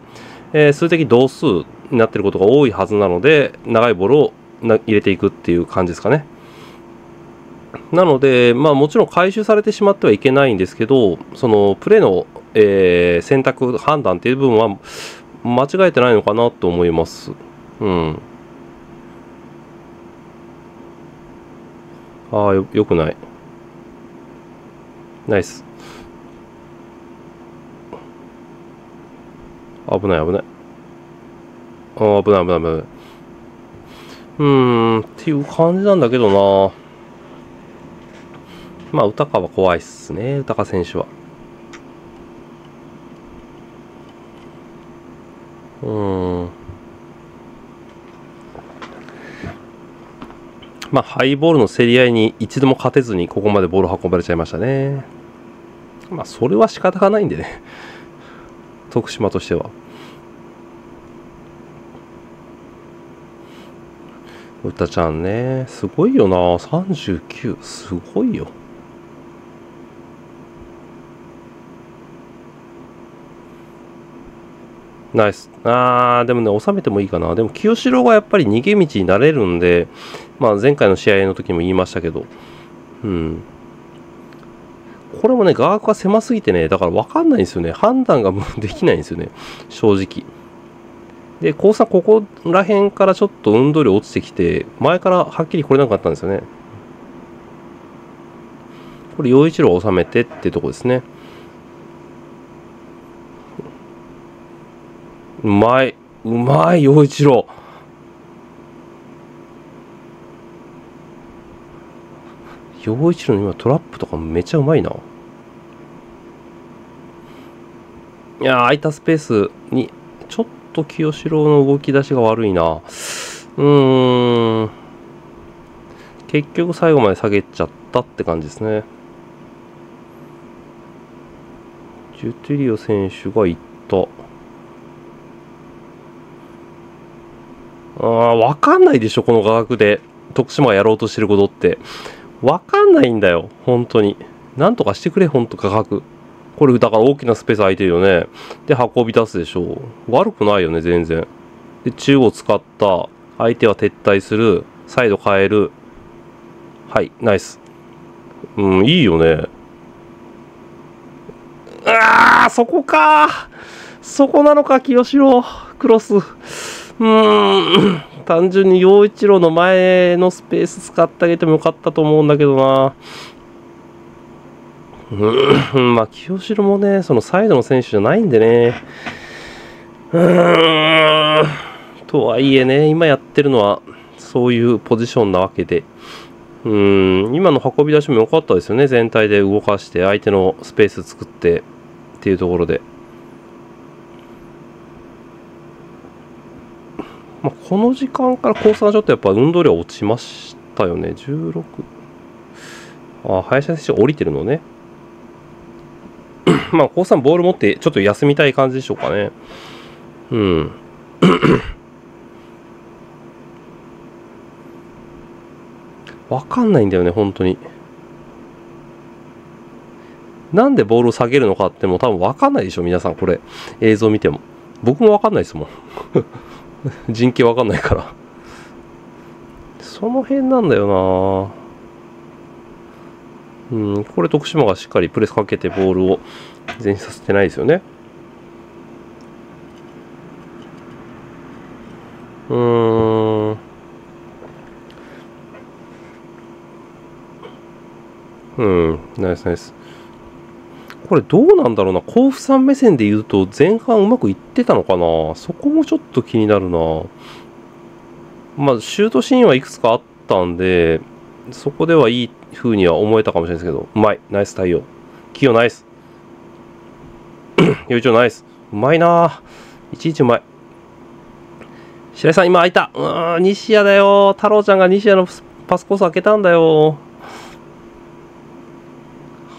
えー数的同数になってることが多いはずなので、長いボールを入れていくっていう感じですかね。なので、まあもちろん回収されてしまってはいけないんですけど、そのプレーの、えー選択、判断っていう部分は間違えてないのかなと思います。うん。ああ、よ、よくない。ナイス。危ない危ない。ああ、危ない危ない危ない。うーん、っていう感じなんだけどな。まあ、歌川怖いっすね、歌川選手は。うーん。まあ、ハイボールの競り合いに一度も勝てずにここまでボール運ばれちゃいましたね。まあ、それは仕方がないんでね。徳島としては。うたちゃんね、すごいよな、39、すごいよ。ナイス。あー、でもね、収めてもいいかな。でも、清志郎がやっぱり逃げ道になれるんで、まあ、前回の試合の時も言いましたけど、うん。これもね、画角が狭すぎてね、だから分かんないんですよね。判断がもうできないんですよね。正直。で、高3ここら辺からちょっと運動量落ちてきて、前からはっきり来れなかったんですよね。これ、陽一郎を収めてってとこですね。うまい。うまい、陽一郎。陽一郎の今トラップとかめちゃうまいな。いや空いたスペースに、ちょっと清志郎の動き出しが悪いな。うーん。結局最後まで下げちゃったって感じですね。ジュテリオ選手が行った。あ、わかんないでしょ、この画角で。徳島がやろうとしてることって。わかんないんだよ、本当に。なんとかしてくれ、ほんと画角。これ、だから大きなスペース空いてるよね。で、運び出すでしょう。悪くないよね、全然。で、中央使った。相手は撤退する。サイド変える。はい、ナイス。うん、いいよね。ああ、そこかそこなのか、清志郎。クロス。うん。単純に陽一郎の前のスペース使ってあげてもよかったと思うんだけどな。うん、まあ、清志郎もね、そのサイドの選手じゃないんでね。うーん。とはいえね、今やってるのは、そういうポジションなわけで。うん、今の運び出しも良かったですよね。全体で動かして、相手のスペース作ってっていうところで。まあ、この時間からコースがちょっとやっぱ運動量落ちましたよね。16。あ、林選手降りてるのね。まあ、コースさんボール持ってちょっと休みたい感じでしょうかね。うん。わかんないんだよね、本当に。なんでボールを下げるのかっても多分わかんないでしょ、皆さん、これ。映像見ても。僕もわかんないですもん。人気わかんないから。その辺なんだよなうん、これ徳島がしっかりプレスかけてボールを前進させてないですよね。うーん。うん、ナイスナイス。これどうなんだろうな。甲府さん目線で言うと前半うまくいってたのかなそこもちょっと気になるな。まあ、シュートシーンはいくつかあったんで、そこではいい風には思えたかもしれないですけど、うまい。ナイス対応。器用ナイス。よいちょナイス。うまいないちいちうまい。白井さん、今開いた。うーん、西谷だよ。太郎ちゃんが西谷のパスコース開けたんだよ。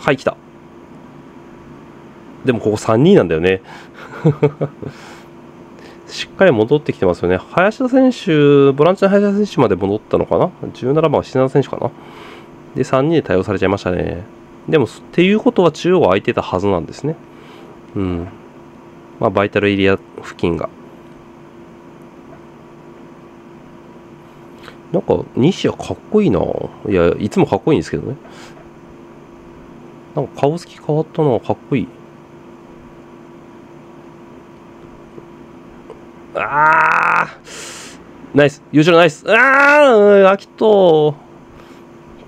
はい、来た。でもここ3人なんだよね。しっかり戻ってきてますよね。林田選手、ボランチの林田選手まで戻ったのかな ?17 番は品田選手かな？で、3人で対応されちゃいましたね。でも、っていうことは中央は空いてたはずなんですね。うん。まあ、バイタルエリア付近が。なんか、西矢かっこいいな。いや、いつもかっこいいんですけどね。なんか顔つき変わったな。かっこいい。あー。ナイス。優勝ナイス。あーアキト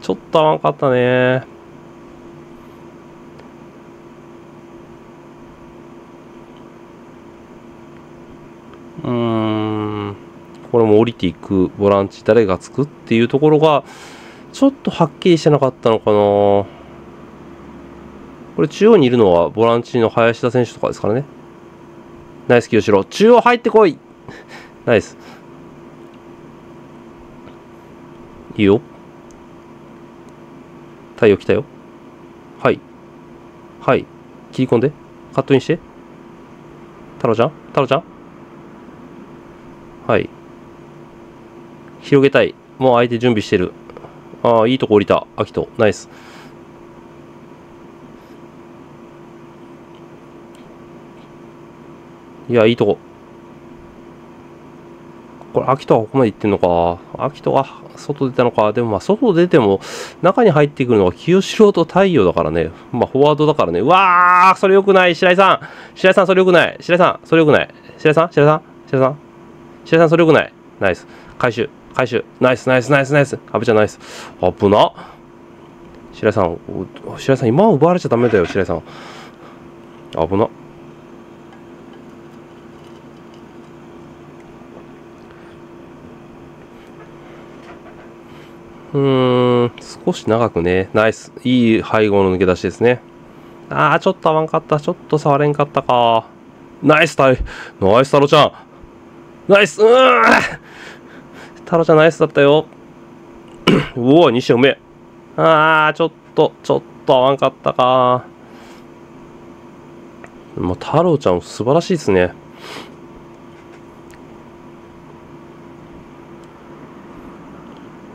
ちょっと合わんかったね。うん。これも降りていくボランチ誰がつくっていうところがちょっとはっきりしてなかったのかな。これ中央にいるのはボランチの林田選手とかですからね。ナイス清志郎。中央入ってこいナイス。いいよ。太陽来たよ。はい。はい。切り込んで。カットインして。太郎ちゃん？太郎ちゃん？はい。広げたい。もう相手準備してる。ああ、いいとこ降りた。アキト。ナイス。いや、いいとこ。これ、秋とはここまで行ってんのか。秋とは外出たのか。でもまあ、外出ても、中に入ってくるのは清志郎と太陽だからね。まあ、フォワードだからね。うわー、それよくない。白井さん。白井さん、それよくない。白井さん、それよくない。白井さん白井さん白井さん白井さん、それよくない。ナイス。回収。回収。ナイス、ナイス、ナイス、ナイス。阿部ちゃん、ナイス。危な。白井さん、白井さん、今は奪われちゃダメだよ、白井さん。危な。うーん、少し長くね。ナイス。いい背後の抜け出しですね。あー、ちょっと合わんかった。ちょっと触れんかったか。ナイスタイ。ナイス太郎ちゃん。ナイスうーん太郎ちゃんナイスだったよ。うおー西尾目。あー、ちょっと、ちょっと合わんかったか。もう太郎ちゃん素晴らしいですね。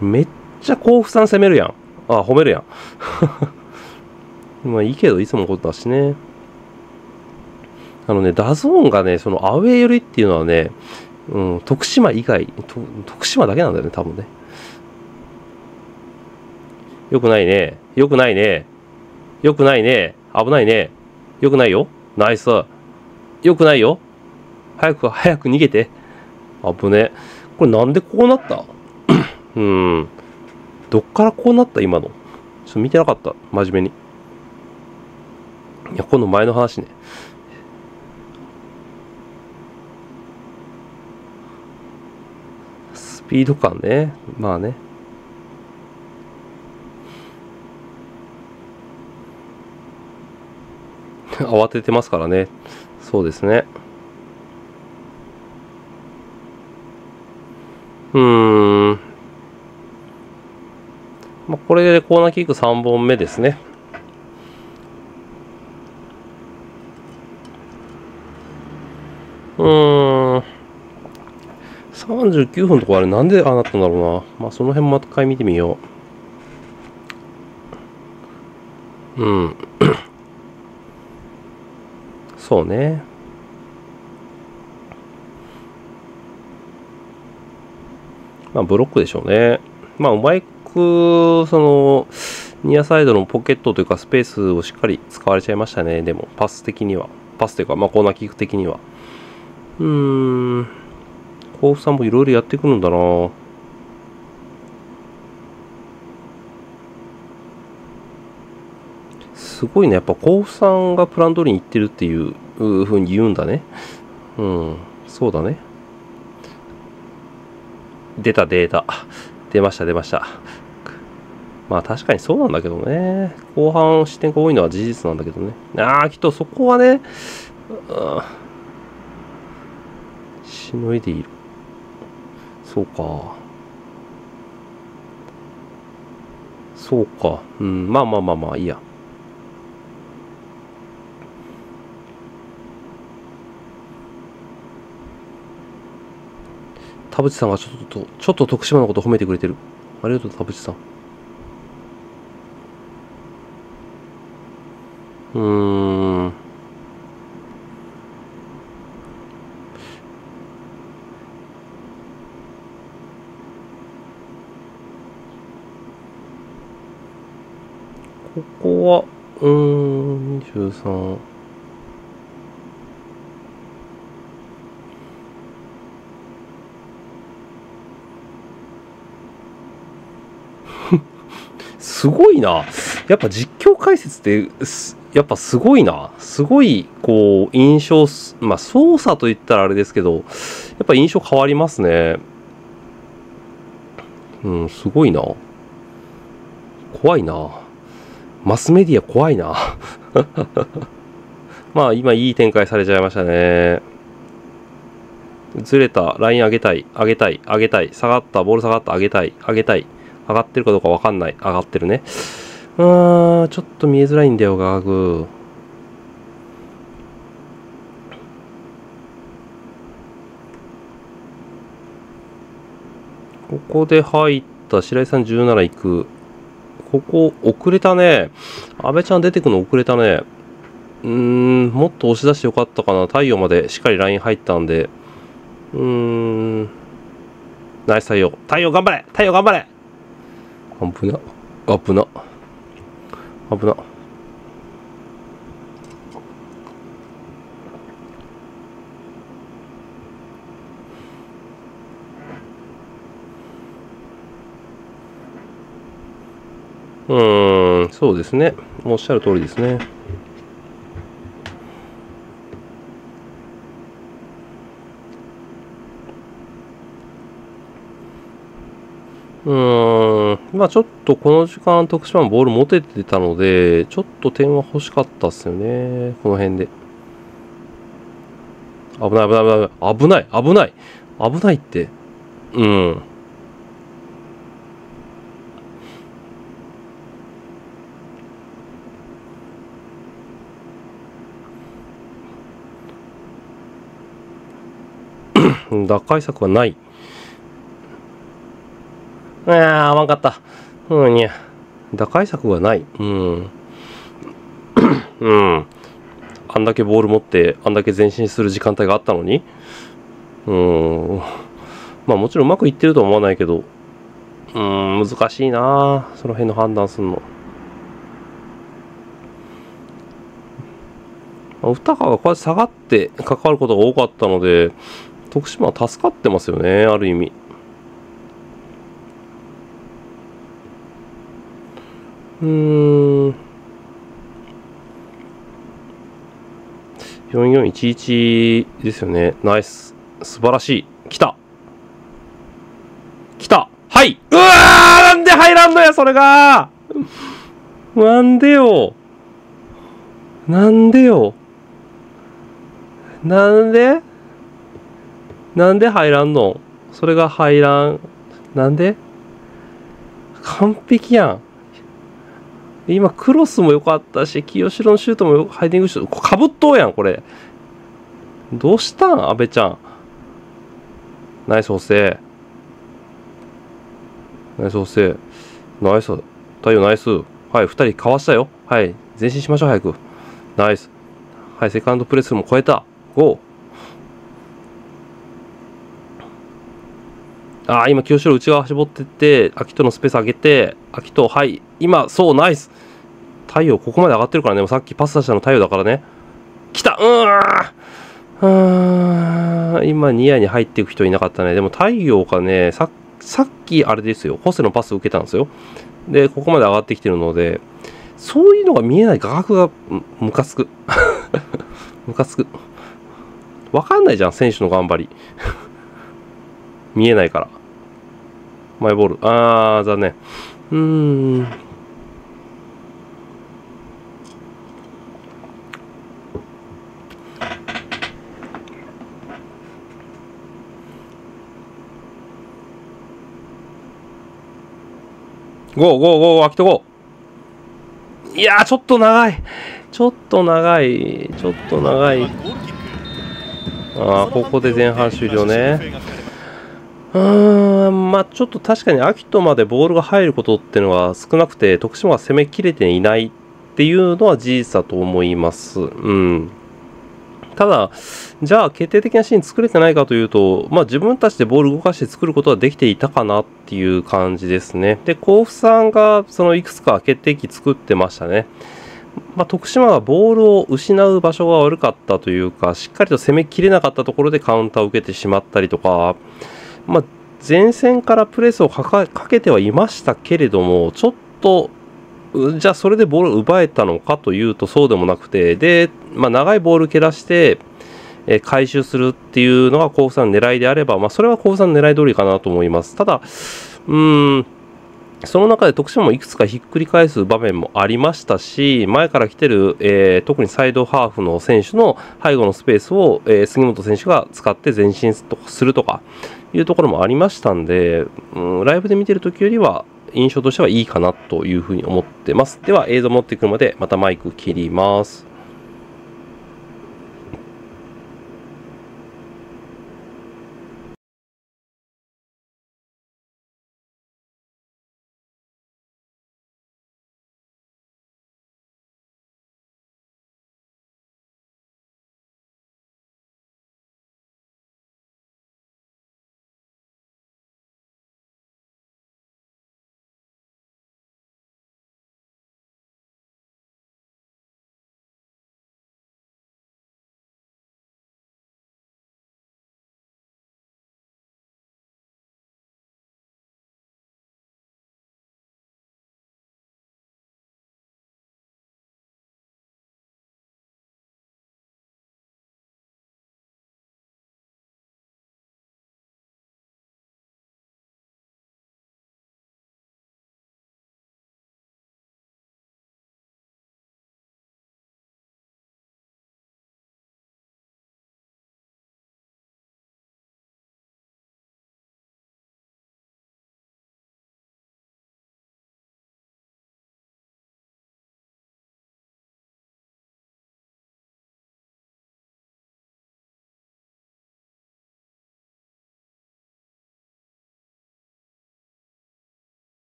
めっちゃ甲府さん攻めるやん。あ、褒めるやん。まあいいけど、いつものことだしね。あのね、 DAZN がね、そのアウェー寄りっていうのはね、うん、徳島以外、徳島だけなんだよね、多分ね。よくないね。よくないね。よくないね。危ないね。よくないよ。ナイス。よくないよ。早く、早く逃げて。危ね。これなんでこうなった？うん。どっからこうなった今の？ちょっと見てなかった。真面目に。いや、この前の話ね。スピード感ね。まあね。慌ててますからね。そうですね。うーん。まあ、これでコーナーキック3本目ですね。うーん。39分とかあれなんでああなったんだろうな。まあその辺もう一回見てみよう。うん。そうね。まあブロックでしょうね。まあうまいく、その、ニアサイドのポケットというかスペースをしっかり使われちゃいましたね。でもパス的には。パスというか、まあコーナーキック的には。うーん。甲府さんもいろいろやってくるんだなすごいね。やっぱ甲府さんがプラン通りに行ってるっていうふうに言うんだね。うん。そうだね。出たデータ。出ました出ました。まあ確かにそうなんだけどね。後半失点が多いのは事実なんだけどね。ああ、きっとそこはね、うん、しのいでいる。そうか。そうか。うん、まあまあまあまあ、いいや。田淵さんがちょっと、ちょっと徳島のこと褒めてくれてる。ありがとう、田淵さん。うん。ここは、うーん、23。すごいな。やっぱ実況解説って、やっぱすごいな。すごい、こう、印象、まあ、操作と言ったらあれですけど、やっぱ印象変わりますね。うん、すごいな。怖いな。マスメディア怖いな。まあ、今いい展開されちゃいましたね。ずれた、ライン上げたい、上げたい、上げたい、下がった、ボール下がった、上げたい、上げたい。上がってるかどうかわかんない。上がってるね。うーん、ちょっと見えづらいんだよ、ガーグ。ここで入った白井さん17行く。ここ遅れたね。阿部ちゃん出てくの遅れたね。うーん、もっと押し出してよかったかな。太陽までしっかりライン入ったんで。うーん。ナイス太陽。太陽頑張れ太陽頑張れ危な。危な。危な。うーん、そうですね。おっしゃる通りですね。うーん、まあちょっとこの時間、徳島もボール持ててたので、ちょっと点は欲しかったっすよね。この辺で。危ない危ない危ない危ない危ない危ないって。うん。打開策はない。ああ、合わかった。うん、いや。打開策がない。うん。うん。あんだけボール持って、あんだけ前進する時間帯があったのに。うん。まあもちろんうまくいってるとは思わないけど、うん、難しいなその辺の判断するの。まあウタカがこうやって下がって関わることが多かったので、徳島は助かってますよね、ある意味。うーん。4411ですよね。ナイス。素晴らしい。来た来たはいうわーなんで入らんのや、それがなんでよなんでよなんで？なんで入らんの？それが入らん。なんで？完璧やん。今、クロスも良かったし、清郎のシュートもハイディングシュート、かぶっとうやん、これ。どうしたん、阿部ちゃん。ナイス補正。ナイス補正。ナイス。太陽ナイス。はい、二人かわしたよ。はい、前進しましょう、早く。ナイス。はい、セカンドプレスも超えた。5、ああ、今、清志郎内側絞ってって、秋人のスペース上げて、秋人、はい、今、そう、ナイス。太陽、ここまで上がってるからね、もうさっきパス出したの太陽だからね。来たうーんうーん今、ニアに入っていく人いなかったね。でも、太陽がね、ささっき、あれですよ、ホセのパス受けたんですよ。で、ここまで上がってきてるので、そういうのが見えない画角がムカつく。ムカつく。わかんないじゃん、選手の頑張り。見えないから。マイボール。あー、残念。うーん。ゴーゴーゴー、秋とゴー。いやー、ちょっと長い。ちょっと長い。ちょっと長い。ああ、ここで前半終了ね。うーん、まあちょっと確かに秋とまでボールが入ることっていうのは少なくて、徳島が攻めきれていないっていうのは事実だと思います。うん。ただ、じゃあ決定的なシーン作れてないかというと、まあ自分たちでボール動かして作ることはできていたかなっていう感じですね。で、甲府さんがそのいくつか決定機作ってましたね。まあ、徳島がボールを失う場所が悪かったというか、しっかりと攻めきれなかったところでカウンターを受けてしまったりとか、まあ、前線からプレスをかけてはいましたけれども、ちょっと、じゃあそれでボールを奪えたのかというとそうでもなくて、で、まあ、長いボールを蹴らして、え回収するっていうのが甲府さんの狙いであれば、まあ、それは甲府さんの狙い通りかなと思います。ただ、うん、その中で徳島もいくつかひっくり返す場面もありましたし、前から来てる、えー特にサイドハーフの選手の背後のスペースを、えー杉本選手が使って前進するとかいうところもありましたんで、うん、ライブで見てる時よりは、印象としてはいいかなというふうに思ってます。では映像持ってくるまでまたマイク切ります。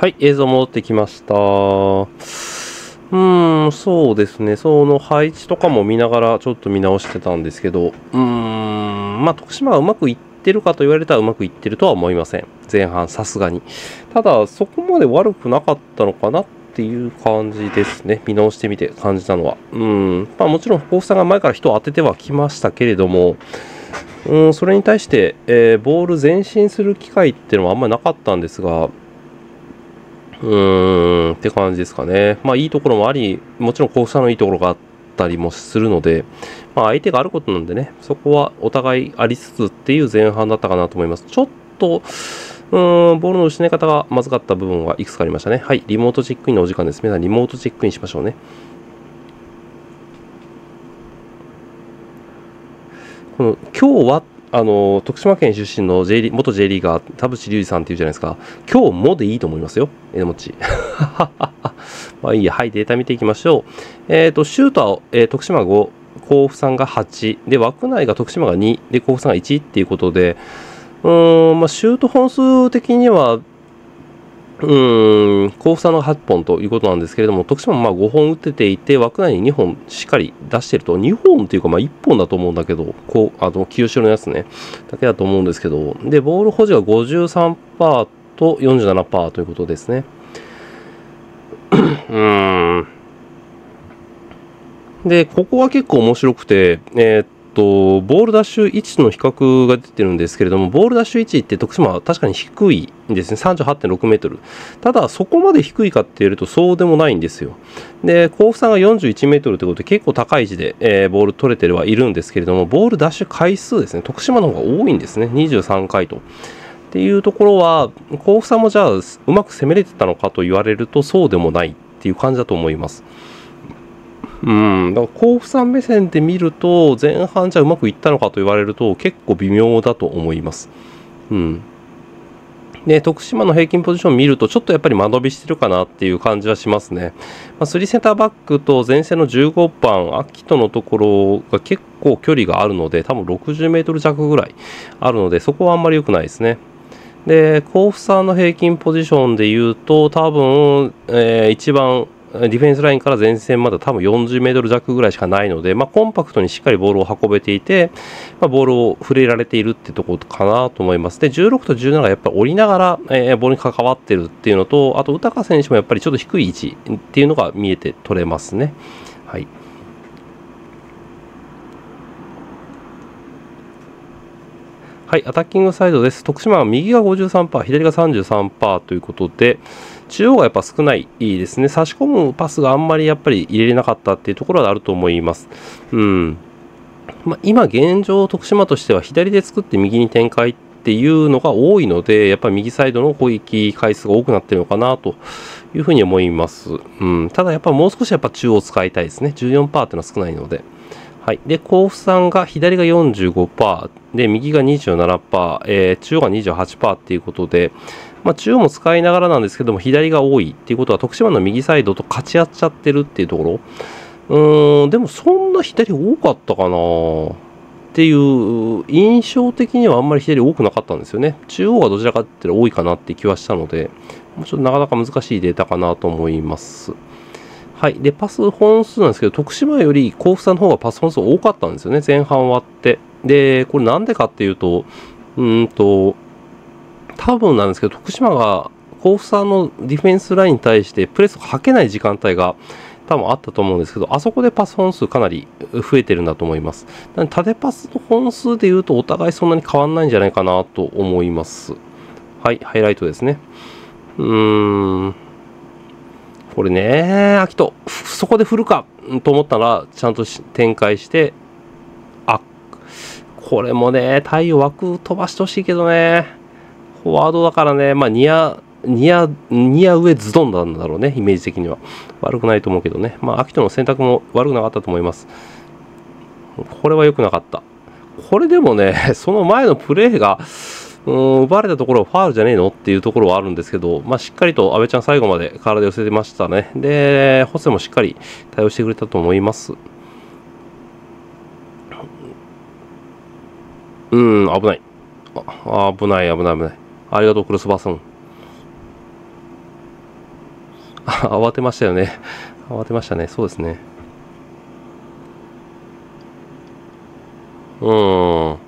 はい、映像戻ってきました。うーん、そうですね。その配置とかも見ながらちょっと見直してたんですけど、うーん、まあ、徳島がうまくいってるかと言われたらうまくいってるとは思いません。前半、さすがに。ただ、そこまで悪くなかったのかなっていう感じですね。見直してみて感じたのは。うん。まあ、もちろん、福岡さんが前から人を当ててはきましたけれども、うん、それに対して、えー、ボール前進する機会っていうのはあんまりなかったんですが、うーん、って感じですかね。まあ、いいところもあり、もちろん交差のいいところがあったりもするので、まあ、相手があることなんでね、そこはお互いありつつっていう前半だったかなと思います。ちょっと、うーん、ボールの失い方がまずかった部分はいくつかありましたね。はい、リモートチェックインのお時間です。皆さん、リモートチェックインしましょうね。この今日はあの徳島県出身の J リ元 J リーガー田淵隆二さんっていうじゃないですか。今日もでいいと思いますよ。えもち。まあいいや。はいデータ見ていきましょう。えっ、ー、とシュートは、えー、徳島5甲府さんが8で枠内が徳島が2で甲府さんが1っていうことで。うんまあシュート本数的にはうん、甲府さんの8本ということなんですけれども、徳島もまあ5本打ってていて、枠内に2本しっかり出してると、2本っていうかまあ1本だと思うんだけど、こう、あの、清志のやつね、だけだと思うんですけど、で、ボール保持が53%と47%ということですね。うん。で、ここは結構面白くて、えー、っと、ボールダッシュ位置の比較が出てるんですけれども、ボールダッシュ位置って徳島は確かに低いんですね。38.6メートル。ただ、そこまで低いかって言うとそうでもないんですよ。で、甲府さんが41メートルということで結構高い位置で、えー、ボール取れてはいるんですけれども、ボールダッシュ回数ですね。徳島の方が多いんですね。23回と。っていうところは、甲府さんもじゃあ、うまく攻めれてたのかと言われるとそうでもないっていう感じだと思います。うん、だから甲府さん目線で見ると前半じゃうまくいったのかと言われると結構微妙だと思います。うん、で徳島の平均ポジション見るとちょっとやっぱり間延びしてるかなっていう感じはしますね。まあ、3センターバックと前線の15番秋人のところが結構距離があるので多分60メートル弱ぐらいあるのでそこはあんまり良くないですね。で甲府さんの平均ポジションで言うと多分、えー、一番ディフェンスラインから前線まで多分40メートル弱ぐらいしかないので、まあ、コンパクトにしっかりボールを運べていて、まあ、ボールを触れられているってところかなと思います。で、16と17がやっぱり降りながら、えー、ボールに関わってるっていうのと、あと、宇高選手もやっぱりちょっと低い位置っていうのが見えて取れますね。はい。はい、アタッキングサイドです。徳島は右が53%、左が33%ということで、中央がやっぱ少ないですね。差し込むパスがあんまりやっぱり入れれなかったっていうところはあると思います。うん。まあ、今現状、徳島としては左で作って右に展開っていうのが多いので、やっぱり右サイドの攻撃回数が多くなってるのかなというふうに思います。うん、ただやっぱもう少しやっぱ中央使いたいですね。14%っていうのは少ないので。はい。で、甲府さんが左が45%、で、右が27%、えー、中央が28%っていうことで、まあ、中央も使いながらなんですけども、左が多いっていうことは、徳島の右サイドと勝ち合っちゃってるっていうところ。うーん、でもそんな左多かったかなっていう印象的にはあんまり左多くなかったんですよね。中央がどちらかって多いかなって気はしたので、もうちょっとなかなか難しいデータかなと思います。はい。で、パス本数なんですけど、徳島より甲府さんの方がパス本数多かったんですよね。前半終わって。で、これなんでかっていうと、うんと、多分なんですけど、徳島が甲府さんのディフェンスラインに対してプレスをかけない時間帯が多分あったと思うんですけど、あそこでパス本数かなり増えてるんだと思います。なので縦パスの本数で言うとお互いそんなに変わんないんじゃないかなと思います。はい、ハイライトですね。うーん。これね、秋人、そこで振るかと思ったら、ちゃんと展開して、あ、これもね、太陽枠飛ばしてほしいけどね、フォワードだからね、まあ、ニア、ニア、ニア上ズドンなんだろうね、イメージ的には。悪くないと思うけどね。まあ、秋人の選択も悪くなかったと思います。これは良くなかった。これでもね、その前のプレーが、うん奪われたところはファールじゃねえのっていうところはあるんですけど、まあ、しっかりと阿部ちゃん最後まで体寄せてましたね。で、ホセもしっかり対応してくれたと思います。うん、危ない。あ危ない、危ない、危ない。ありがとう、クロスバーソン。慌てましたよね。慌てましたね。そうですね。うん。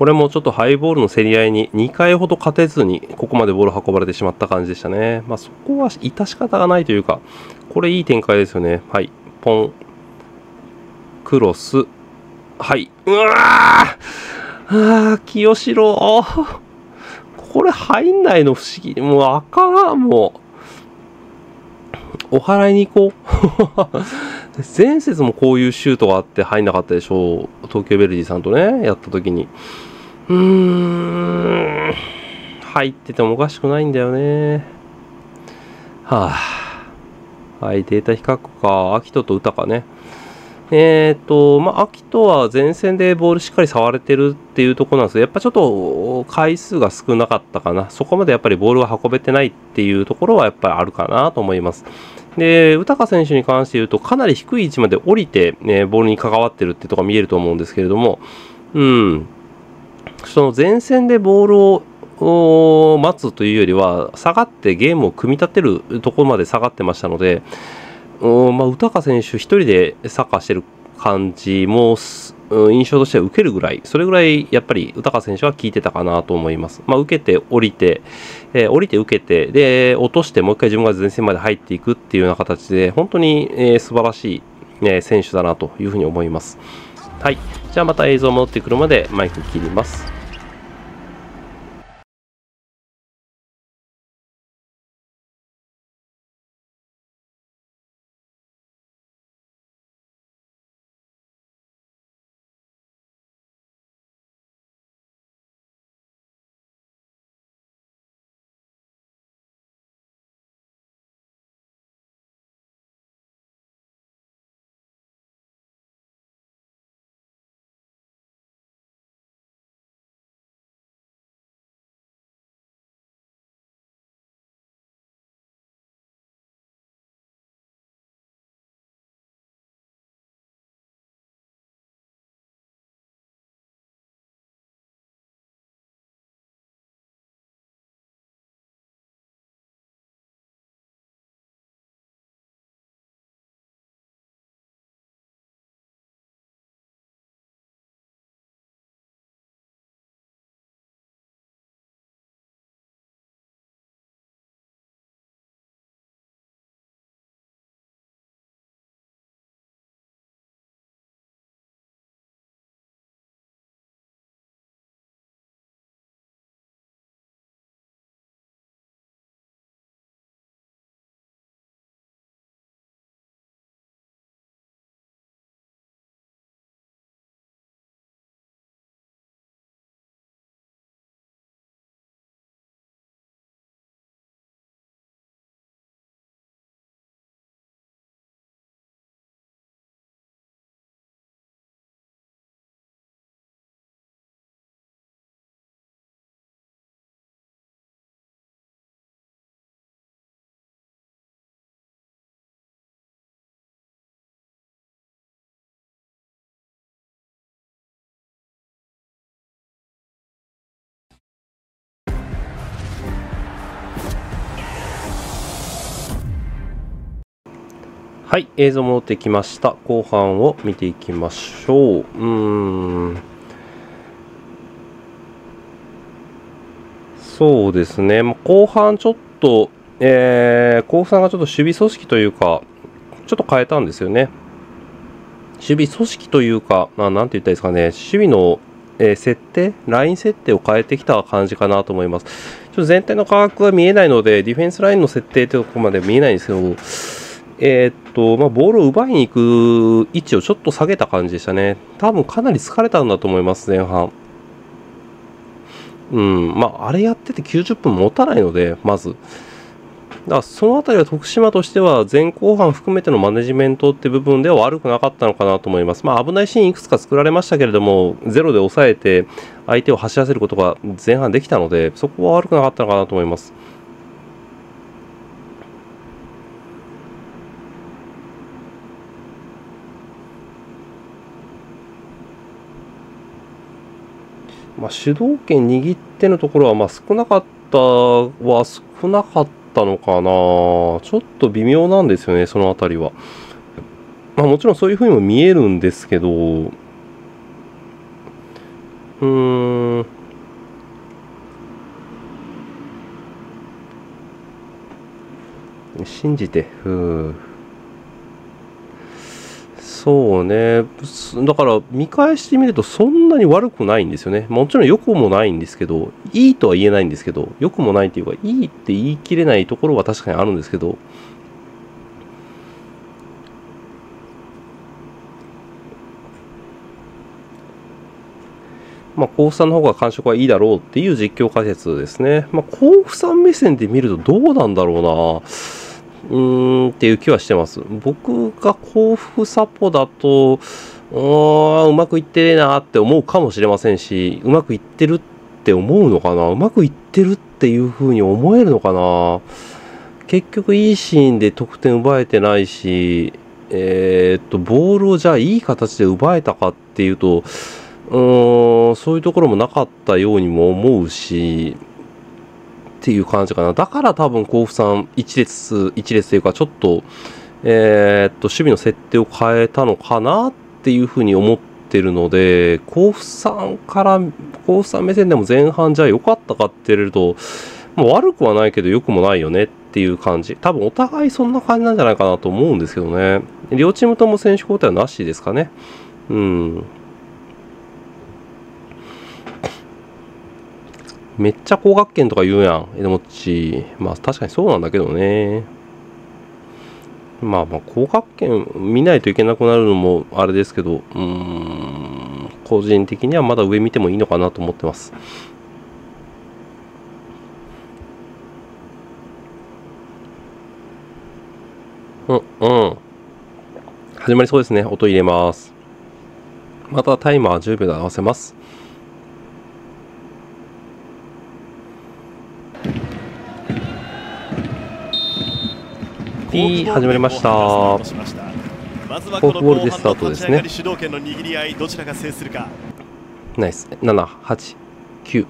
これもちょっとハイボールの競り合いに2回ほど勝てずにここまでボール運ばれてしまった感じでしたね。まあ、そこは致し方がないというか、これいい展開ですよね。はい。ポン。クロス。はい。うわーああ清志郎。これ入んないの不思議。もうあかん、もう。お払いに行こう。前節もこういうシュートがあって入んなかったでしょう。東京ベルディさんとね、やった時に。うーん、入っててもおかしくないんだよね。はあ。はい、データ比較か。秋人と歌かね。えっ、ー、と、まあ、秋人は前線でボールしっかり触れてるっていうところなんですけど、やっぱちょっと回数が少なかったかな。そこまでやっぱりボールが運べてないっていうところはやっぱりあるかなと思います。で、宇高選手に関して言うと、かなり低い位置まで降りて、ね、ボールに関わってるってとこ見えると思うんですけれども、うん、その前線でボールを待つというよりは、下がってゲームを組み立てるところまで下がってましたので、まあ、宇高選手1人でサッカーしてる感じも印象としては受けるぐらい、それぐらいやっぱり宇高選手は効いてたかなと思います。まあ、受けて、降りて、えー、降りて受けて、で、落としてもう一回自分が前線まで入っていくっていうような形で、本当に、えー、素晴らしい、ね、選手だなというふうに思います。はい。じゃあまた映像戻ってくるまでマイク切ります。はい、映像戻ってきました。後半を見ていきましょう。うーん。そうですね。後半ちょっと、えー、甲府さんがちょっと守備組織というか、ちょっと変えたんですよね。守備組織というか、まあ、なんて言ったらいいですかね、守備の、えー設定、ライン設定を変えてきた感じかなと思います。ちょっと全体の価格が見えないので、ディフェンスラインの設定というところまで見えないんですけど、えーっと、まあ、ボールを奪いに行く位置をちょっと下げた感じでしたね。多分かなり疲れたんだと思います、前半。うん、まあ、あれやってて90分持たないので、まず。だからそのあたりは徳島としては前後半含めてのマネジメントって部分では悪くなかったのかなと思います。まあ危ないシーンいくつか作られましたけれども、ゼロで抑えて相手を走らせることが前半できたので、そこは悪くなかったのかなと思います。まあ、主導権握ってのところはまあ少なかったは少なかったのかな。ちょっと微妙なんですよねそのあたりは、まあ、もちろんそういうふうにも見えるんですけど。うーん。信じて。ふうそうね、だから見返してみるとそんなに悪くないんですよね。もちろん良くもないんですけど、いいとは言えないんですけど、良くもないっていうか、いいって言い切れないところは確かにあるんですけど、まあ、甲府さんの方が感触はいいだろうっていう実況解説ですね。まあ、甲府さん目線で見るとどうなんだろうな。うーんっていう気はしてます。僕が甲府サポだと、うーんうまくいってねえなって思うかもしれませんし、うまくいってるって思うのかなうまくいってるっていう風に思えるのかな結局いいシーンで得点奪えてないし、えーっと、ボールをじゃあいい形で奪えたかっていうと、うーん、そういうところもなかったようにも思うし、っていう感じかな。だから多分甲府さん一列、一列というかちょっと、えーっと、守備の設定を変えたのかなっていうふうに思ってるので、甲府さんから、甲府さん目線でも前半じゃ良かったかって言われると、もう悪くはないけど良くもないよねっていう感じ。多分お互いそんな感じなんじゃないかなと思うんですけどね。両チームとも選手交代はなしですかね。うん。めっちゃ高学圏とか言うやん、江戸もっち。まあ確かにそうなんだけどね。まあまあ高学圏見ないといけなくなるのもあれですけど、うん、個人的にはまだ上見てもいいのかなと思ってます。うん、うん。始まりそうですね。音入れます。またタイマー10秒で合わせます。ピー始まりましたまずはこのフォークボールでスタートですね主導権の握り合いどちらが制するかナイス。7、8、9。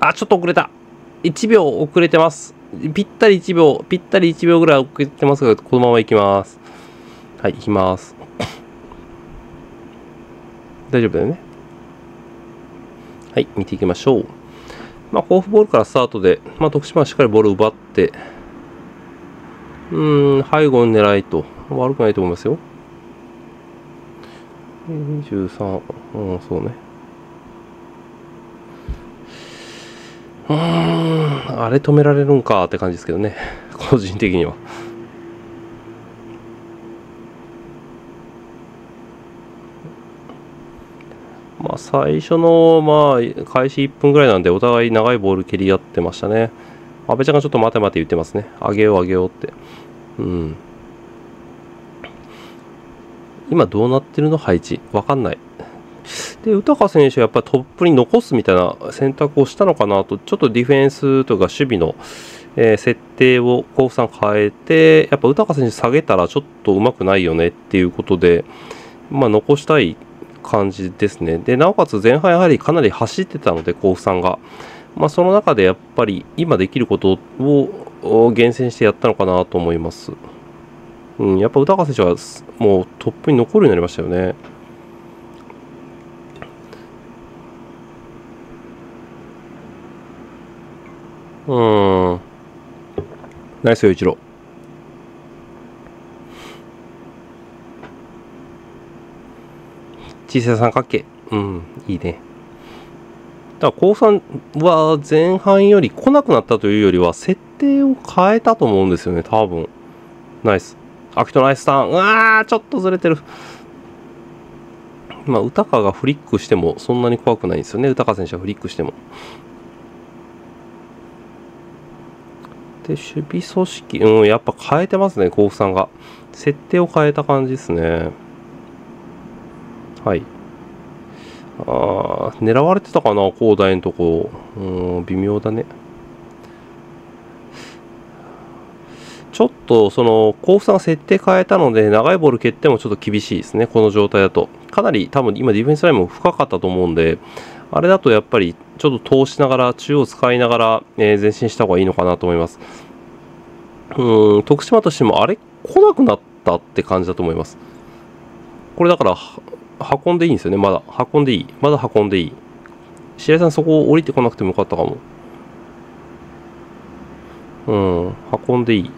あ、ちょっと遅れた。1秒遅れてます。ぴったり1秒、ぴったり1秒ぐらい遅れてますが、このまま行きます。はい、行きます。大丈夫だよね。はい、見ていきましょう。まあ、甲府ボールからスタートで、まあ、徳島はしっかりボールを奪って、うん、背後の狙いと、悪くないと思いますよ。23、うん、そうね。うーん、あれ止められるんかって感じですけどね、個人的には。まあ、最初の、まあ、開始1分ぐらいなんで、お互い長いボール蹴り合ってましたね。阿部ちゃんがちょっと待て待て言ってますね。上げよう上げようって。うん。今どうなってるの配置？わかんない。で、宇高選手はやっぱりトップに残すみたいな選択をしたのかなと、ちょっとディフェンスとか守備の、えー設定を甲府さん変えて、やっぱ宇高選手下げたらちょっとうまくないよねっていうことで、まあ残したい感じですね。で、なおかつ前半やはりかなり走ってたので、甲府さんが。まあその中でやっぱり今できることをお厳選してやったのかなと思います。うん、やっぱ宇高選手はもうトップに残るようになりましたよね。うん。ナイスよ、一郎。小さい三角形。うん、いいね。だから、高3は前半より来なくなったというよりは、設定を変えたと思うんですよね、多分。ナイス。アキトナイスターン。うわー、ちょっとずれてる。まあ、歌川がフリックしてもそんなに怖くないんですよね。歌川選手はフリックしても。で、守備組織、うん、やっぱ変えてますね、甲府さんが。設定を変えた感じですね。はい。あ、狙われてたかな、広大のとこ。うん、微妙だね。ちょっと、その、甲府さんが設定変えたので、長いボール蹴ってもちょっと厳しいですね、この状態だと。かなり多分今ディフェンスラインも深かったと思うんで、あれだとやっぱりちょっと通しながら、中央使いながら、えー、前進した方がいいのかなと思います。うん、徳島としてもあれ来なくなったって感じだと思います。これだから、運んでいいんですよね、まだ。運んでいい。まだ運んでいい。白井さんそこ降りてこなくてもよかったかも。うん、運んでいい。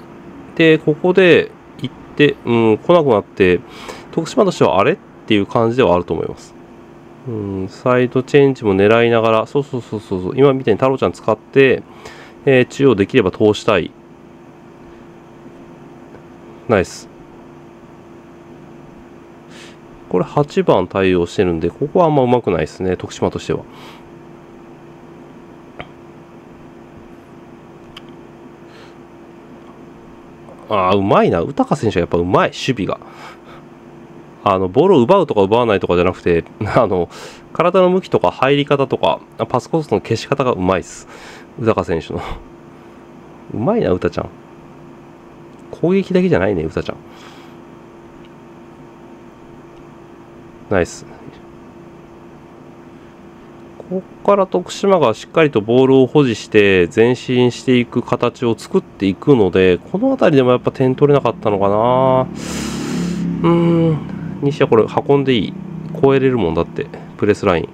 で、ここで行って、うん、来なくなって、徳島としてはあれっていう感じではあると思います。うん、サイドチェンジも狙いながら、そうそうそうそう、今みたいに太郎ちゃん使って、えー、中央できれば通したい。ナイス。これ8番対応してるんで、ここはあんまうまくないですね、徳島としては。ああ、うまいな。宇高選手はやっぱうまい、守備が。あの、ボールを奪うとか奪わないとかじゃなくて、あの、体の向きとか入り方とか、パスコースの消し方がうまいっす。宇高選手の。うまいな、宇田ちゃん。攻撃だけじゃないね、宇田ちゃん。ナイス。ここから徳島がしっかりとボールを保持して前進していく形を作っていくので、この辺りでもやっぱ点取れなかったのかなうん、西はこれ運んでいい。超えれるもんだって、プレスライン。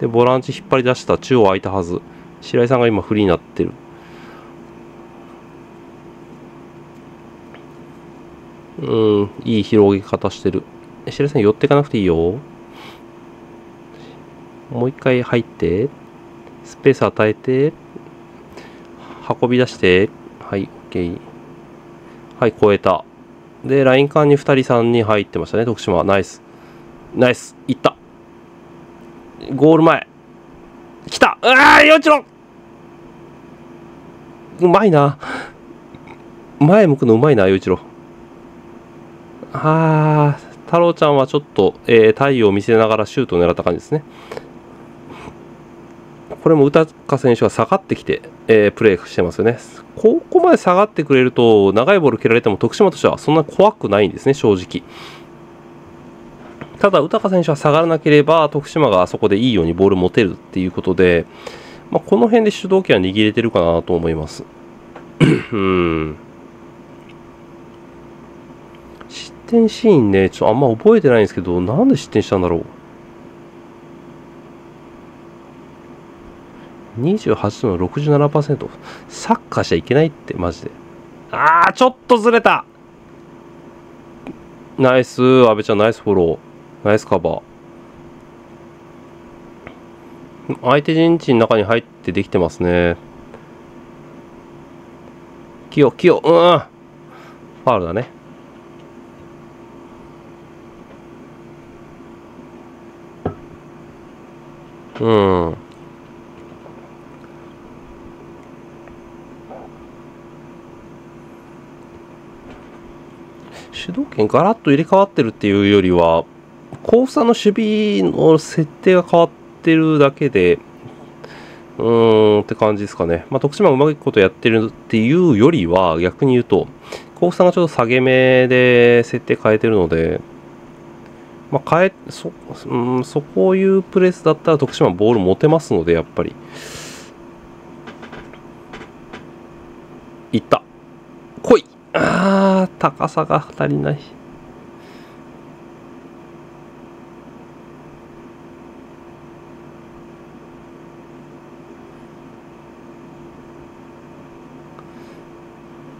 で、ボランチ引っ張り出した中央空いたはず。白井さんが今フリーになってる。うん、いい広げ方してる。白井さん寄っていかなくていいよ。もう一回入って、スペース与えて、運び出して、はい、OK。はい、超えた。で、ライン間に2人3人入ってましたね、徳島。ナイス。ナイス。いった。ゴール前。来たうわー、よちろうまいな。前向くのうまいな、陽一郎。あー、太郎ちゃんはちょっと、えー、太陽を見せながらシュートを狙った感じですね。これも宇高選手が下がってきて、えー、プレーしてますよね。ここまで下がってくれると、長いボール蹴られても徳島としてはそんな怖くないんですね、正直。ただ、宇高選手は下がらなければ、徳島があそこでいいようにボール持てるっていうことで、まあ、この辺で主導権は握れてるかなと思います。うん。失点シーンね、ちょっとあんま覚えてないんですけど、なんで失点したんだろう。28度の67%。サッカーしちゃいけないって、マジで。あー、ちょっとずれたナイス、阿部ちゃん、ナイスフォロー。ナイスカバー。相手陣地の中に入ってできてますね。キヨ、キヨ、うん。ファールだね。うん。主導権ガラッと入れ替わってるっていうよりは、甲府さんの守備の設定が変わってるだけで、うーんって感じですかね。まあ、徳島うまいことやってるっていうよりは、逆に言うと、甲府さんがちょっと下げ目で設定変えてるので、まあ、変え、そ、うん、そこいうプレスだったら徳島ボール持てますので、やっぱり。いった。来いあー高さが足りない。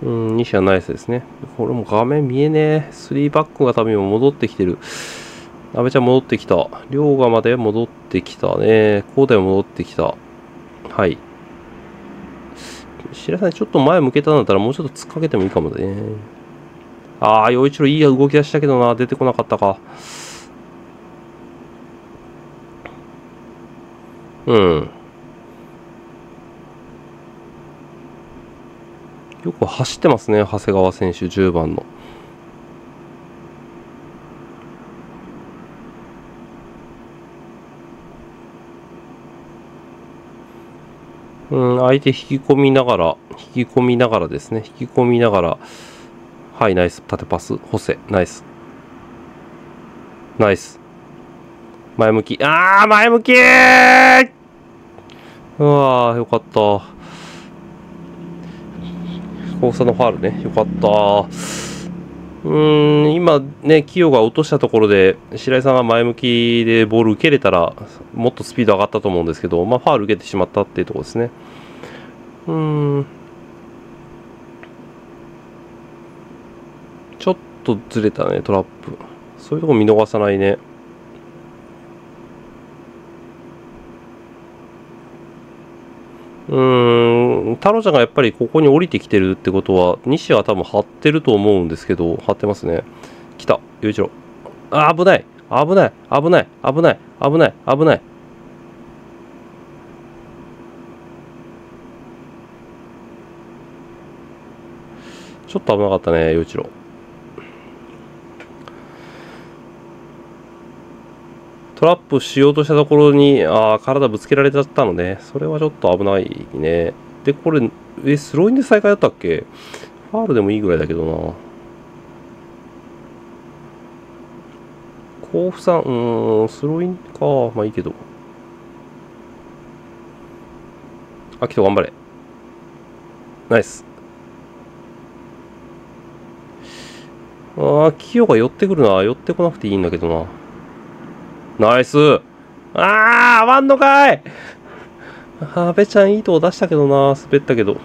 うん、西はナイスですね。これも画面見えねえ。3バックが多分今戻ってきてる。阿部ちゃん戻ってきた。龍河まで戻ってきたね。こうで戻ってきた。はい。白井さんちょっと前向けたんだったらもうちょっと突っかけてもいいかもね。ああ、陽一郎いい動き出したけどな。出てこなかったか。うん。よく走ってますね、長谷川選手、10番の。うん、相手引き込みながら、引き込みながらですね、引き込みながら、はい、ナイス、縦パス、ホセ、ナイス。ナイス。前向き、あー、前向きーうわー、よかった。交差のファールね、よかった。うーん、今ね、キヨが落としたところで、白井さんが前向きでボール受けれたら、もっとスピード上がったと思うんですけど、まあ、ファール受けてしまったっていうところですね。うん。ちょっとずれたね、トラップ。そういうとこ見逃さないね。うん、太郎ちゃんがやっぱりここに降りてきてるってことは、西は多分張ってると思うんですけど、張ってますね。来た、雄一郎。あ、危ない危ない危ない危ない危ない危ないちょっと危なかったね、雄一郎。トラップしようとしたところに、ああ、体ぶつけられちゃったのね。それはちょっと危ないね。で、これ、え、スローインで再開だったっけ？ファールでもいいぐらいだけどな。甲府さん、うーん、スローインか。まあいいけど。秋人頑張れ。ナイス。ああ、キヨが寄ってくるな。寄ってこなくていいんだけどな。ナイスあー、合わんのかい阿部ちゃんいいとこ出したけどな、滑ったけど。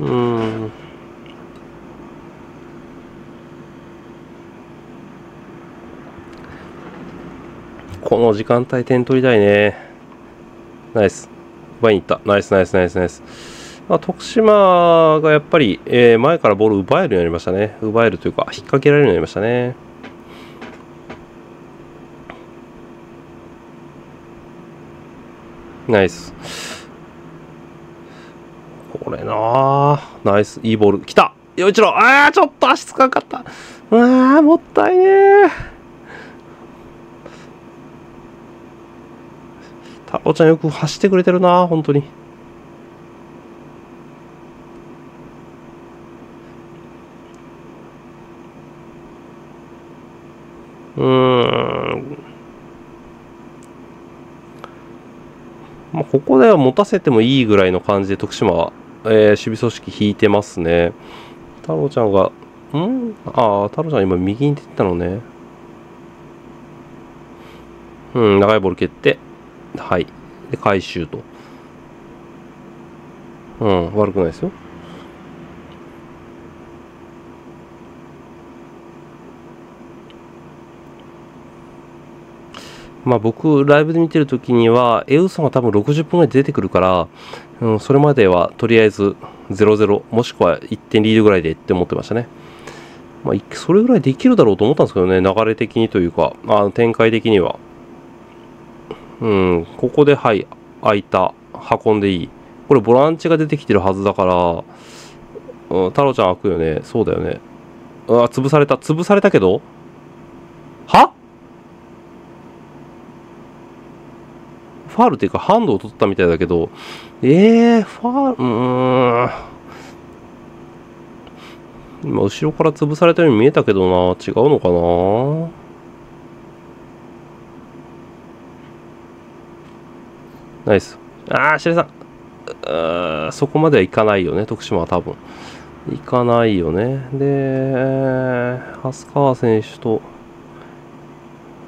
うーん。この時間帯点取りたいね。ナイス。奪いに行った。ナイスナイスナイスナイス。まあ、徳島がやっぱり、えー前からボール奪えるようになりましたね。奪えるというか、引っ掛けられるようになりましたね。ナイス。これなあナイス。いいボール。来た陽一郎ああちょっと足つかんかった。うわーもったいねー。太郎ちゃんよく走ってくれてるな本当に。うーん。まあ、ここでは持たせてもいいぐらいの感じで徳島は、えー守備組織引いてますね。太郎ちゃんが、ん？ああ、太郎ちゃん今右に出てたのね。うん、長いボール蹴って、はい。で、回収と。うん、悪くないですよ。まあ僕、ライブで見てるときには、エウソンが多分60分ぐらい出てくるから、うん、それまではとりあえず0-0、もしくは1点リードぐらいでって思ってましたね。まあ、それぐらいできるだろうと思ったんですけどね、流れ的にというか、あの展開的には。うん、ここで、はい、空いた、運んでいい。これ、ボランチが出てきてるはずだから、うん、太郎ちゃん開くよね。そうだよね。あ、潰された。潰されたけど？は？ファールっていうか、ハンドを取ったみたいだけど、えー、ファール、うーん。今、後ろから潰されたように見えたけどな、違うのかな？ナイス。あー、白井さん。そこまではいかないよね、徳島は多分。いかないよね。で、蓮川選手と、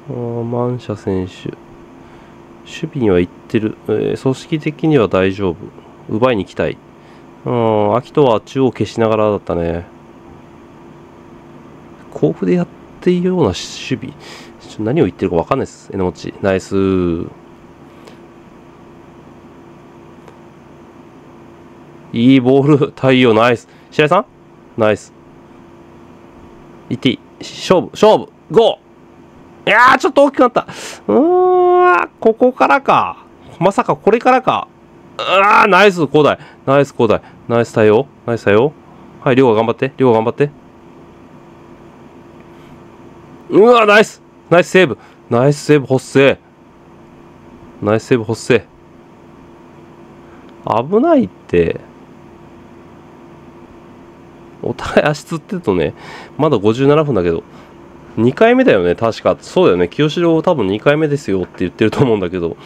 マンシャ選手、守備には行ってる、えー、組織的には大丈夫。奪いに行きたい。うん、秋とは中央消しながらだったね。甲府でやっているような守備。何を言ってるか分かんないです。榎本。ナイス。いいボール。太陽ナイス。白井さん？ナイス。いっていい。勝負、勝負、ゴーいやー、ちょっと大きくなった。うーん、ここからか。まさかこれからか。あー、ナイス、広大。ナイス、広大。ナイス対応。ナイス対応。はい、りょうが頑張って。りょうが頑張って。うわ、ナイスナイスセーブナイスセーブ、発生。ナイスセーブ、発生。危ないって。お互い足つってるとね、まだ57分だけど、2回目だよね、確か。そうだよね、清志郎多分2回目ですよって言ってると思うんだけど。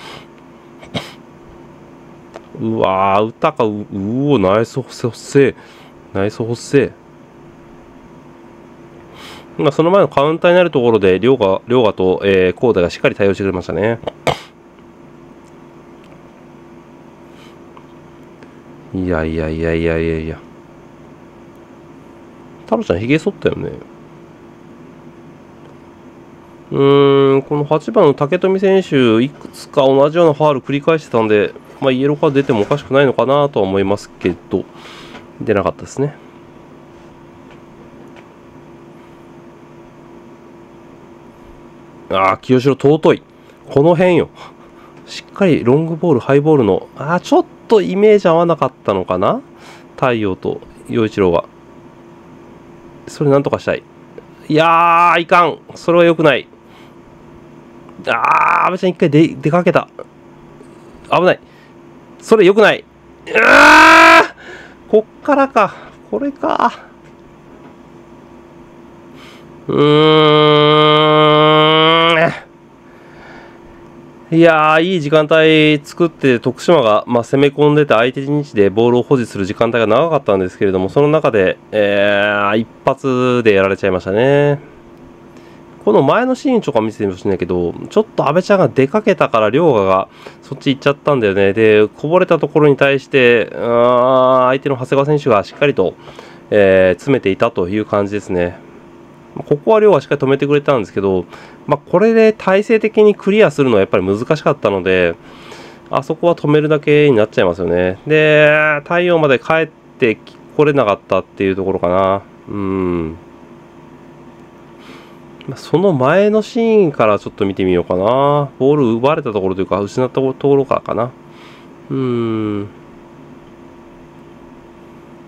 うわー、歌か、ううお、ナイス補正、ナイス補正。まあ、その前のカウンターになるところで、両が、両がと、えー、コーダがしっかり対応してくれましたね。いやいやいやいやいやいや。太郎ちゃん、ひげ剃ったよね。うーん、この8番の竹富選手、いくつか同じようなファール繰り返してたんで、まあ、イエローカード出てもおかしくないのかなとは思いますけど、出なかったですね。ああ、清志郎尊い。この辺よ。しっかりロングボール、ハイボールの、ああ、ちょっとイメージ合わなかったのかな？太陽と陽一郎が。それなんとかしたい。いやー、いかん。それは良くない。あー、阿部ちゃん一回出出かけた。危ない。それ良くない。うわーこっからか。これか。うーん。いやー、いい時間帯作って、徳島が、まあ、攻め込んでて、相手陣地でボールを保持する時間帯が長かったんですけれども、その中で、えー、一発でやられちゃいましたね。この前のシーンとか見せてほしいんだけど、ちょっと阿部ちゃんが出かけたから、涼河がそっち行っちゃったんだよね。で、こぼれたところに対して、あ相手の長谷川選手がしっかりと、えー、詰めていたという感じですね。ここは量はしっかり止めてくれたんですけど、まあ、これで体制的にクリアするのはやっぱり難しかったので、あそこは止めるだけになっちゃいますよね。で、太陽まで帰ってこれなかったっていうところかな。うん。その前のシーンからちょっと見てみようかな。ボール奪われたところというか、失ったところからかな。うーん。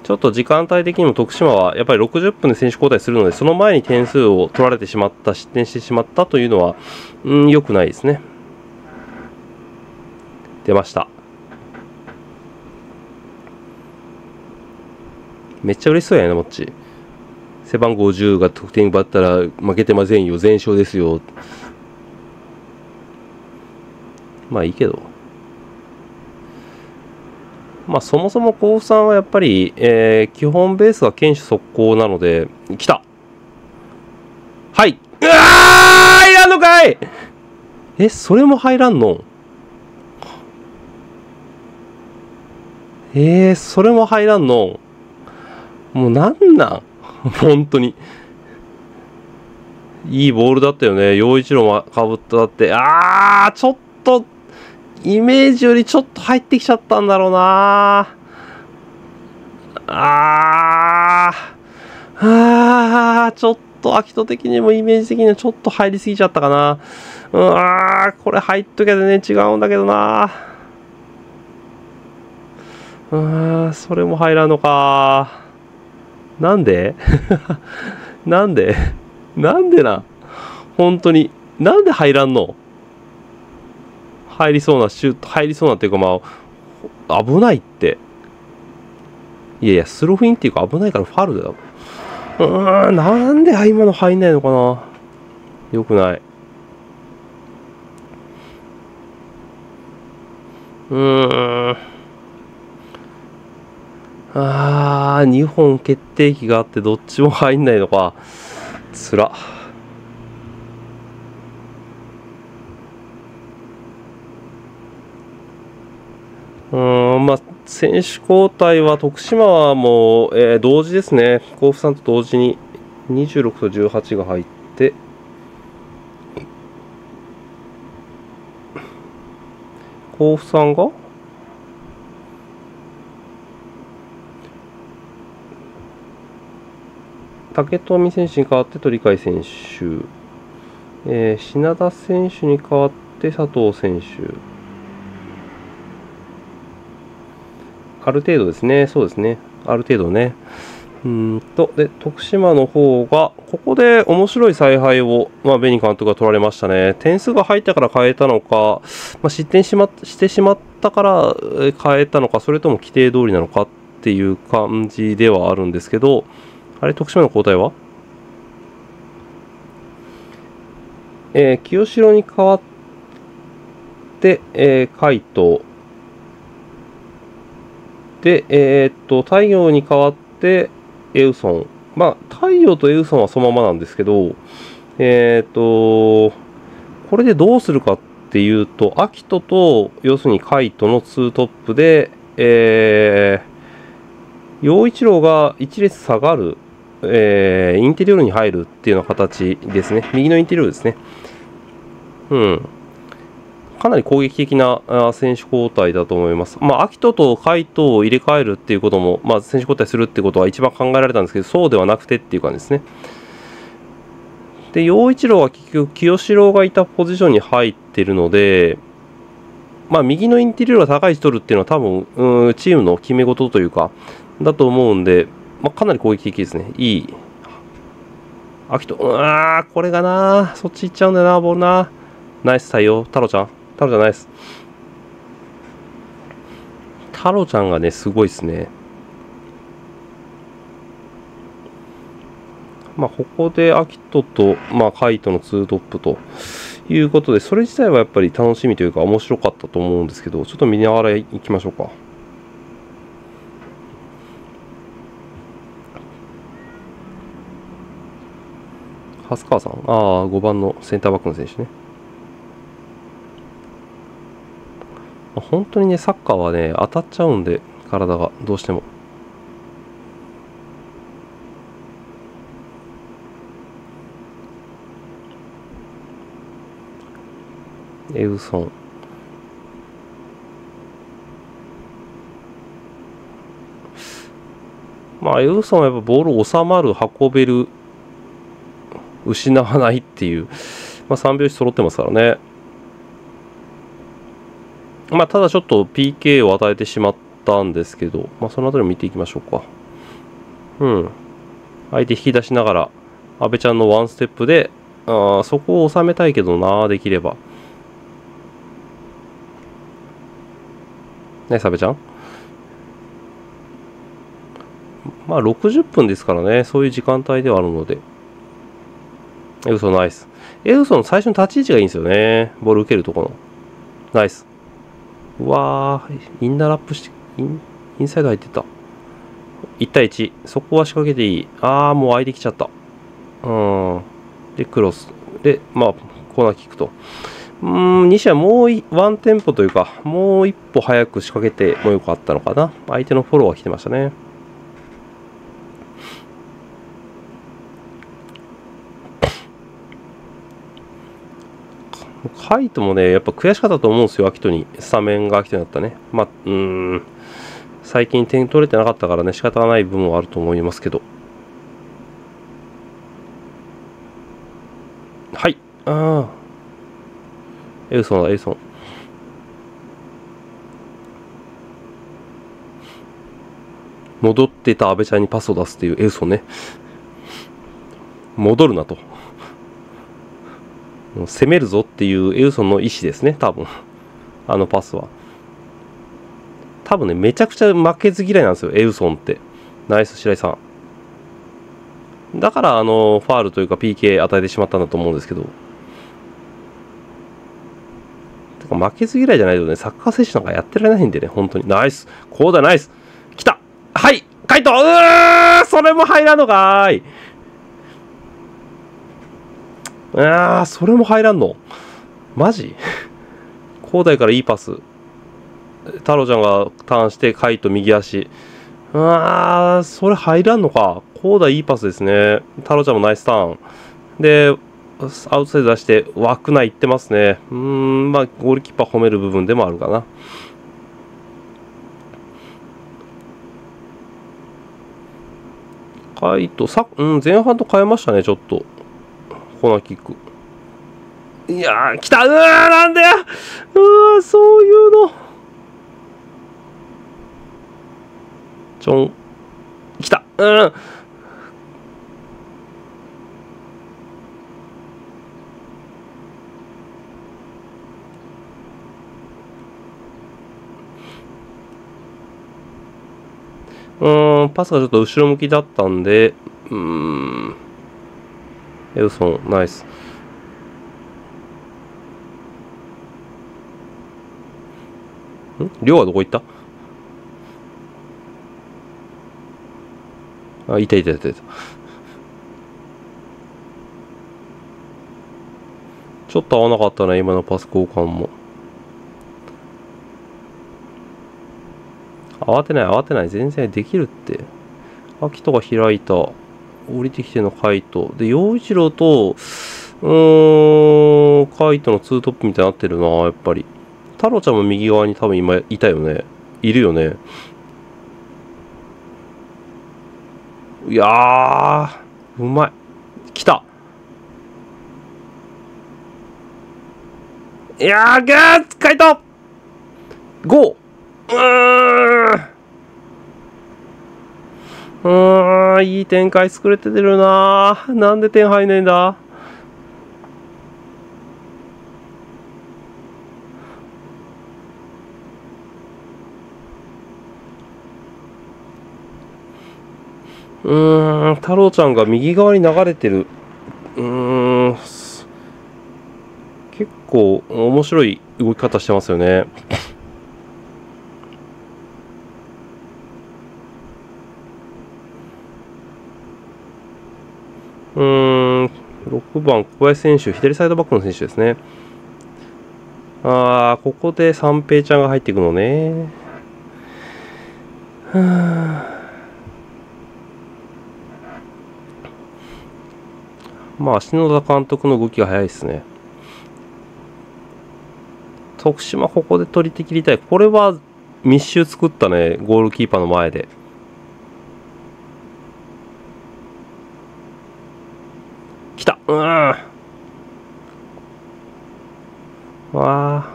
ちょっと時間帯的にも徳島はやっぱり60分で選手交代するので、その前に点数を取られてしまった、失点してしまったというのは、うん、良くないですね。出ました。めっちゃ嬉しそうやな、もっち。背番号10が得点奪ったら負けてませんよ、全勝ですよ。まあいいけど。まあ、そもそも甲府さんはやっぱり、えー、基本ベースは堅守速攻なので、来た。はい。うわー入らんのかい！え、それも入らんの？えー、それも入らんの？もうなんなん？本当に。いいボールだったよね。陽一郎かぶったって。あー、ちょっと、イメージよりちょっと入ってきちゃったんだろうなあーあーちょっと秋人的にもイメージ的にはちょっと入りすぎちゃったかなうわこれ入っときゃ全然違うんだけどなうんそれも入らんのかなんで？なんで？なんでな？本当に？なんで入らんの？入りそうなシュート入りそうなっていうかまあ危ないって。いやいやスローフィンっていうか危ないからファールだよ。うーんなんで今の入んないのかな？よくない。うーん。あー、2本決定機があってどっちも入んないのか。つら。うん、まあ、選手交代は徳島はもう、えー同時ですね。甲府さんと同時に26と18が入って、甲府さんが？竹富選手に代わって鳥海選手、えー品田選手に代わって佐藤選手、ある程度ですね、そうですね、ある程度ね。うんと、で、徳島の方が、ここで面白い采配を、まあ、ベニ監督が取られましたね。点数が入ったから変えたのか、まあ、失点し,、ま、してしまったから変えたのか、それとも規定通りなのかっていう感じではあるんですけど、あれ、徳島の交代は？えー清志郎に代わって、えー、海斗。で、えーっと、太陽に代わって、エウソン。まあ、太陽とエウソンはそのままなんですけど、えーっと、これでどうするかっていうと、秋人と、要するに海斗のツートップで、えー、陽一郎が一列下がる、えーインテリオールに入るっていうような形ですね。右のインテリオールですね。うん。かなり攻撃的な選手交代だと思います。まあ、秋人と海斗を入れ替えるっていうことも、まあ、選手交代するってことは一番考えられたんですけど、そうではなくてっていう感じですね。で、陽一郎は結局、清志郎がいたポジションに入ってるので、まあ、右のインテリオールが高い位置取るっていうのは多分、うんチームの決め事というか、だと思うんで、まあ、かなり攻撃的ですね。いい。秋人、うわー、これがなそっち行っちゃうんだよな、ボールな。ナイス対応。太郎ちゃん。太郎ちゃんナイス。太郎ちゃんがね、すごいですね。まあ、ここで秋人と、まあ、海斗のツートップということで、それ自体はやっぱり楽しみというか面白かったと思うんですけど、ちょっと見ながらいきましょうか。蓮川さん？ああ、5番のセンターバックの選手ね。まあ本当にね、サッカーはね、当たっちゃうんで、体が、どうしても。エウソン。まあ、エウソンはやっぱボール収まる、運べる、失わないっていう、まあ、3拍子揃ってますからね。まあ、ただちょっと PK を与えてしまったんですけど、まあ、そのあたりを見ていきましょうか。うん。相手引き出しながら、阿部ちゃんのワンステップで、あそこを収めたいけどな、できれば。ね、阿部ちゃんまあ、60分ですからね、そういう時間帯ではあるので。エウソンナイス。エウソン最初の立ち位置がいいんですよね。ボール受けるところの。ナイス。うわー、インナーラップして、インインサイド入ってた。1対1。そこは仕掛けていい。あー、もう空いてきちゃった。うん。で、クロス。で、まあ、コーナーキックと。うーん、西はもうワンテンポというか、もう一歩早く仕掛けてもよかったのかな。相手のフォローが来てましたね。カイトもね、やっぱ悔しかったと思うんですよ、アキトに。スタメンがアキトになったね。まあ、うん。最近点取れてなかったからね、仕方がない部分はあると思いますけど。はい。ああ。エウソンだ、エウソン。戻ってた阿部ちゃんにパスを出すっていうエウソンね。戻るなと。攻めるぞっていうエウソンの意思ですね、多分。あのパスは。多分ね、めちゃくちゃ負けず嫌いなんですよ、エウソンって。ナイス、白井さん。だから、あの、ファールというか PK 与えてしまったんだと思うんですけど。てか負けず嫌いじゃないとね、サッカー選手なんかやってられないんでね、本当に。ナイスこうだ、ナイス来たはい回答うーそれも入らんのかーい。あー、それも入らんの？マジ？高台からいいパス。太郎ちゃんがターンして、カイト右足。あー、それ入らんのか。高台いいパスですね。太郎ちゃんもナイスターン。で、アウトサイド出して枠内行ってますね。うーん、まあ、ゴールキーパー褒める部分でもあるかな。カイト、さ、うん、前半と変えましたね、ちょっと。コーナーキック。いやー、来たうーなんだようわそういうの。ちょん。来たうん。うん、パスがちょっと後ろ向きだったんで、うん、エルソン、ナイス。ん？りょうはどこ行った？あ、いたいたいたいた。ちょっと合わなかったね、今のパス交換も。慌てない慌てない全然できるって秋とが開いた降りてきてのカイト。で陽一郎とうーんカイトのツートップみたいになってるなやっぱり。太郎ちゃんも右側に多分今いたよね。いるよね。いやうまい。来た。いやーグーカイト。ゴー。うーん、いい展開作れてるななんで点入んないんだ？うーん、太郎ちゃんが右側に流れてる。うーん、結構面白い動き方してますよね。うーん、6番、小林選手、左サイドバックの選手ですね。あー、ここで三平ちゃんが入っていくのね。まあ、篠田監督の動きが早いですね。徳島、ここで取り手切りたい。これは密集作ったね、ゴールキーパーの前で。うん。わあ。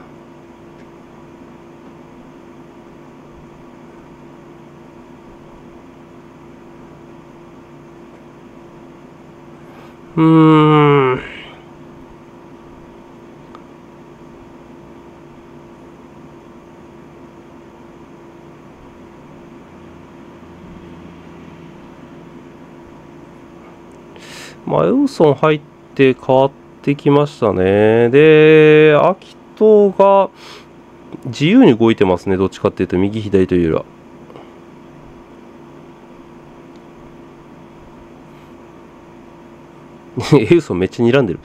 うん。まあ、エウソン入って変わってきましたね。で、アキトが自由に動いてますね。どっちかっていうと、右左というよりは。エウソンめっちゃ睨んでる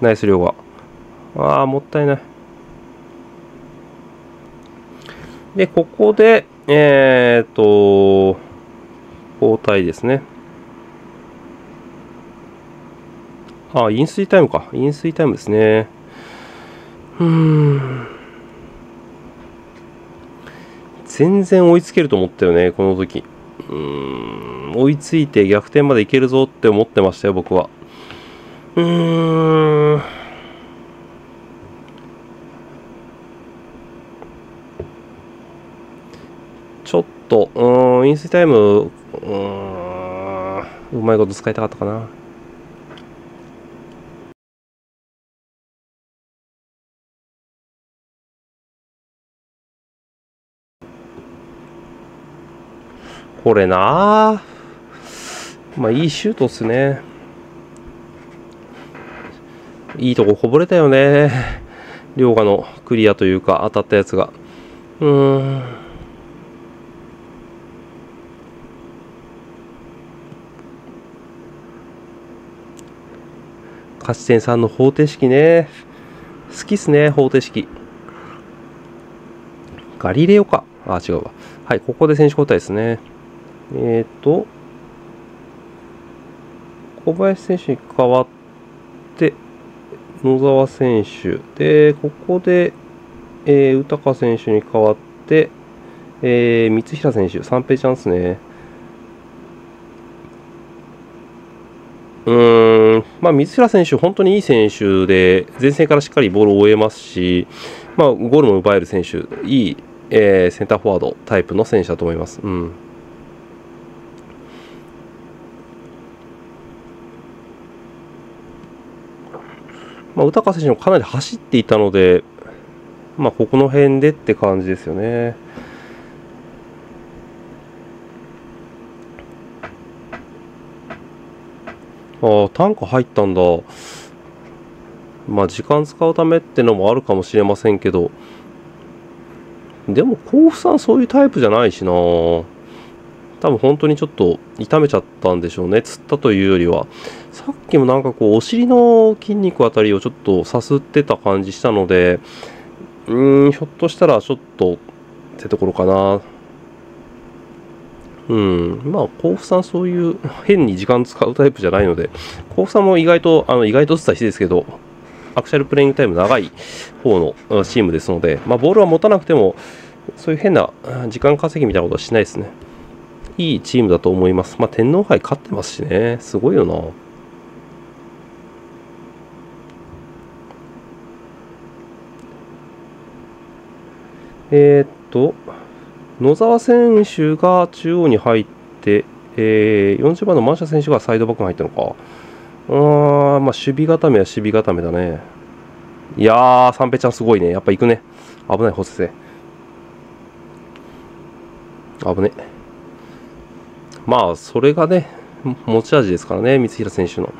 ナイス量が。ああ、もったいない。で、ここで、えっ、と、交代ですね。あ、飲水タイムか。飲水タイムですね。うーん。全然追いつけると思ったよね、この時。うーん。追いついて逆転までいけるぞって思ってましたよ、僕は。うーん。ちょっと、うん、インスタイム、うん、うまいこと使いたかったかな。これなまあいいシュートっすね。いいとここぼれたよね。涼河のクリアというか当たったやつが。うーん。勝ち点3の方程式ね。好きっすね、方程式。ガリレオか。あ、違うわ。はい、ここで選手交代ですね。えっ、ー、と、小林選手に代わって、野沢選手。で、ここで、えー、宇高選手に代わって、えー、三平選手、三平チャンスね。うーん、まあ、三平選手、本当にいい選手で、前線からしっかりボールを追えますし、まあ、ゴールも奪える選手、いい、えー、センターフォワードタイプの選手だと思います。うんまあ、宇高選手もかなり走っていたので、まあ、ここの辺でって感じですよね。ああ、単価入ったんだ。まあ、時間使うためってのもあるかもしれませんけど、でも、甲府さんそういうタイプじゃないしな多分本当にちょっと痛めちゃったんでしょうね。つったというよりは。さっきもなんかこう、お尻の筋肉あたりをちょっとさすってた感じしたので、うーん、ひょっとしたらちょっとってところかな。うん、まあ、甲府さんそういう変に時間使うタイプじゃないので、甲府さんも意外と、あの意外と伝えしてですけど、アクシャルプレイングタイム長い方のチームですので、まあ、ボールは持たなくても、そういう変な時間稼ぎみたいなことはしないですね。いいチームだと思います。まあ、天皇杯勝ってますしね、すごいよな。えー、っと、野沢選手が中央に入って、えー、40番のマンシャ選手がサイドバックに入ったのか。あー、まあ、守備固めは守備固めだね。いやー、三平ちゃんすごいね。やっぱ行くね。危ない、ホセ危ね。まあ、それがね、持ち味ですからね、三平選手の。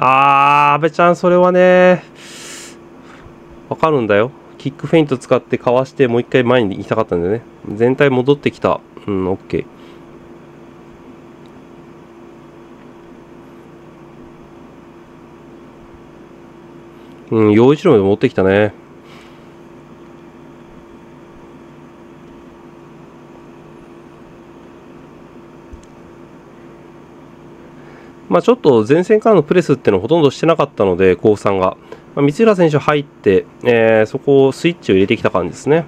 あー、阿部ちゃん、それはね、わかるんだよ。キックフェイント使ってかわして、もう一回前に行きたかったんだよね。全体戻ってきた。うん、オッケー。うん、陽一郎まで持ってきたね。まあ、ちょっと前線からのプレスっていうのはほとんどしてなかったので、甲府さんが。まあ、三浦選手入って、えー、そこをスイッチを入れてきた感じですね。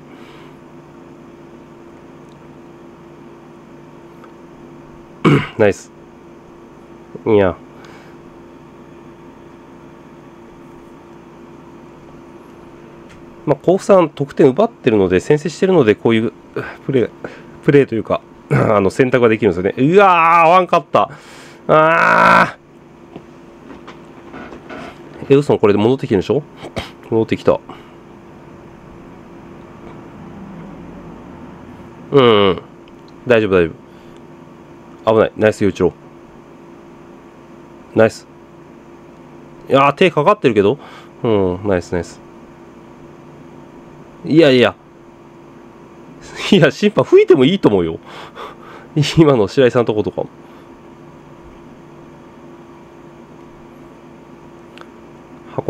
ナイス。いや。まあ、甲府さん得点奪ってるので、先制してるので、こういうプレー、プレーというか、あの選択ができるんですよね。うわー、合わんかった。あーエウソンこれで戻ってきてるでしょ？戻ってきた。うん、うん。大丈夫、大丈夫。危ない。ナイス、陽一郎。ナイス。いや、手かかってるけど。うん、ナイス、ナイス。いやいや。いや、審判吹いてもいいと思うよ。今の白井さんのとことかも。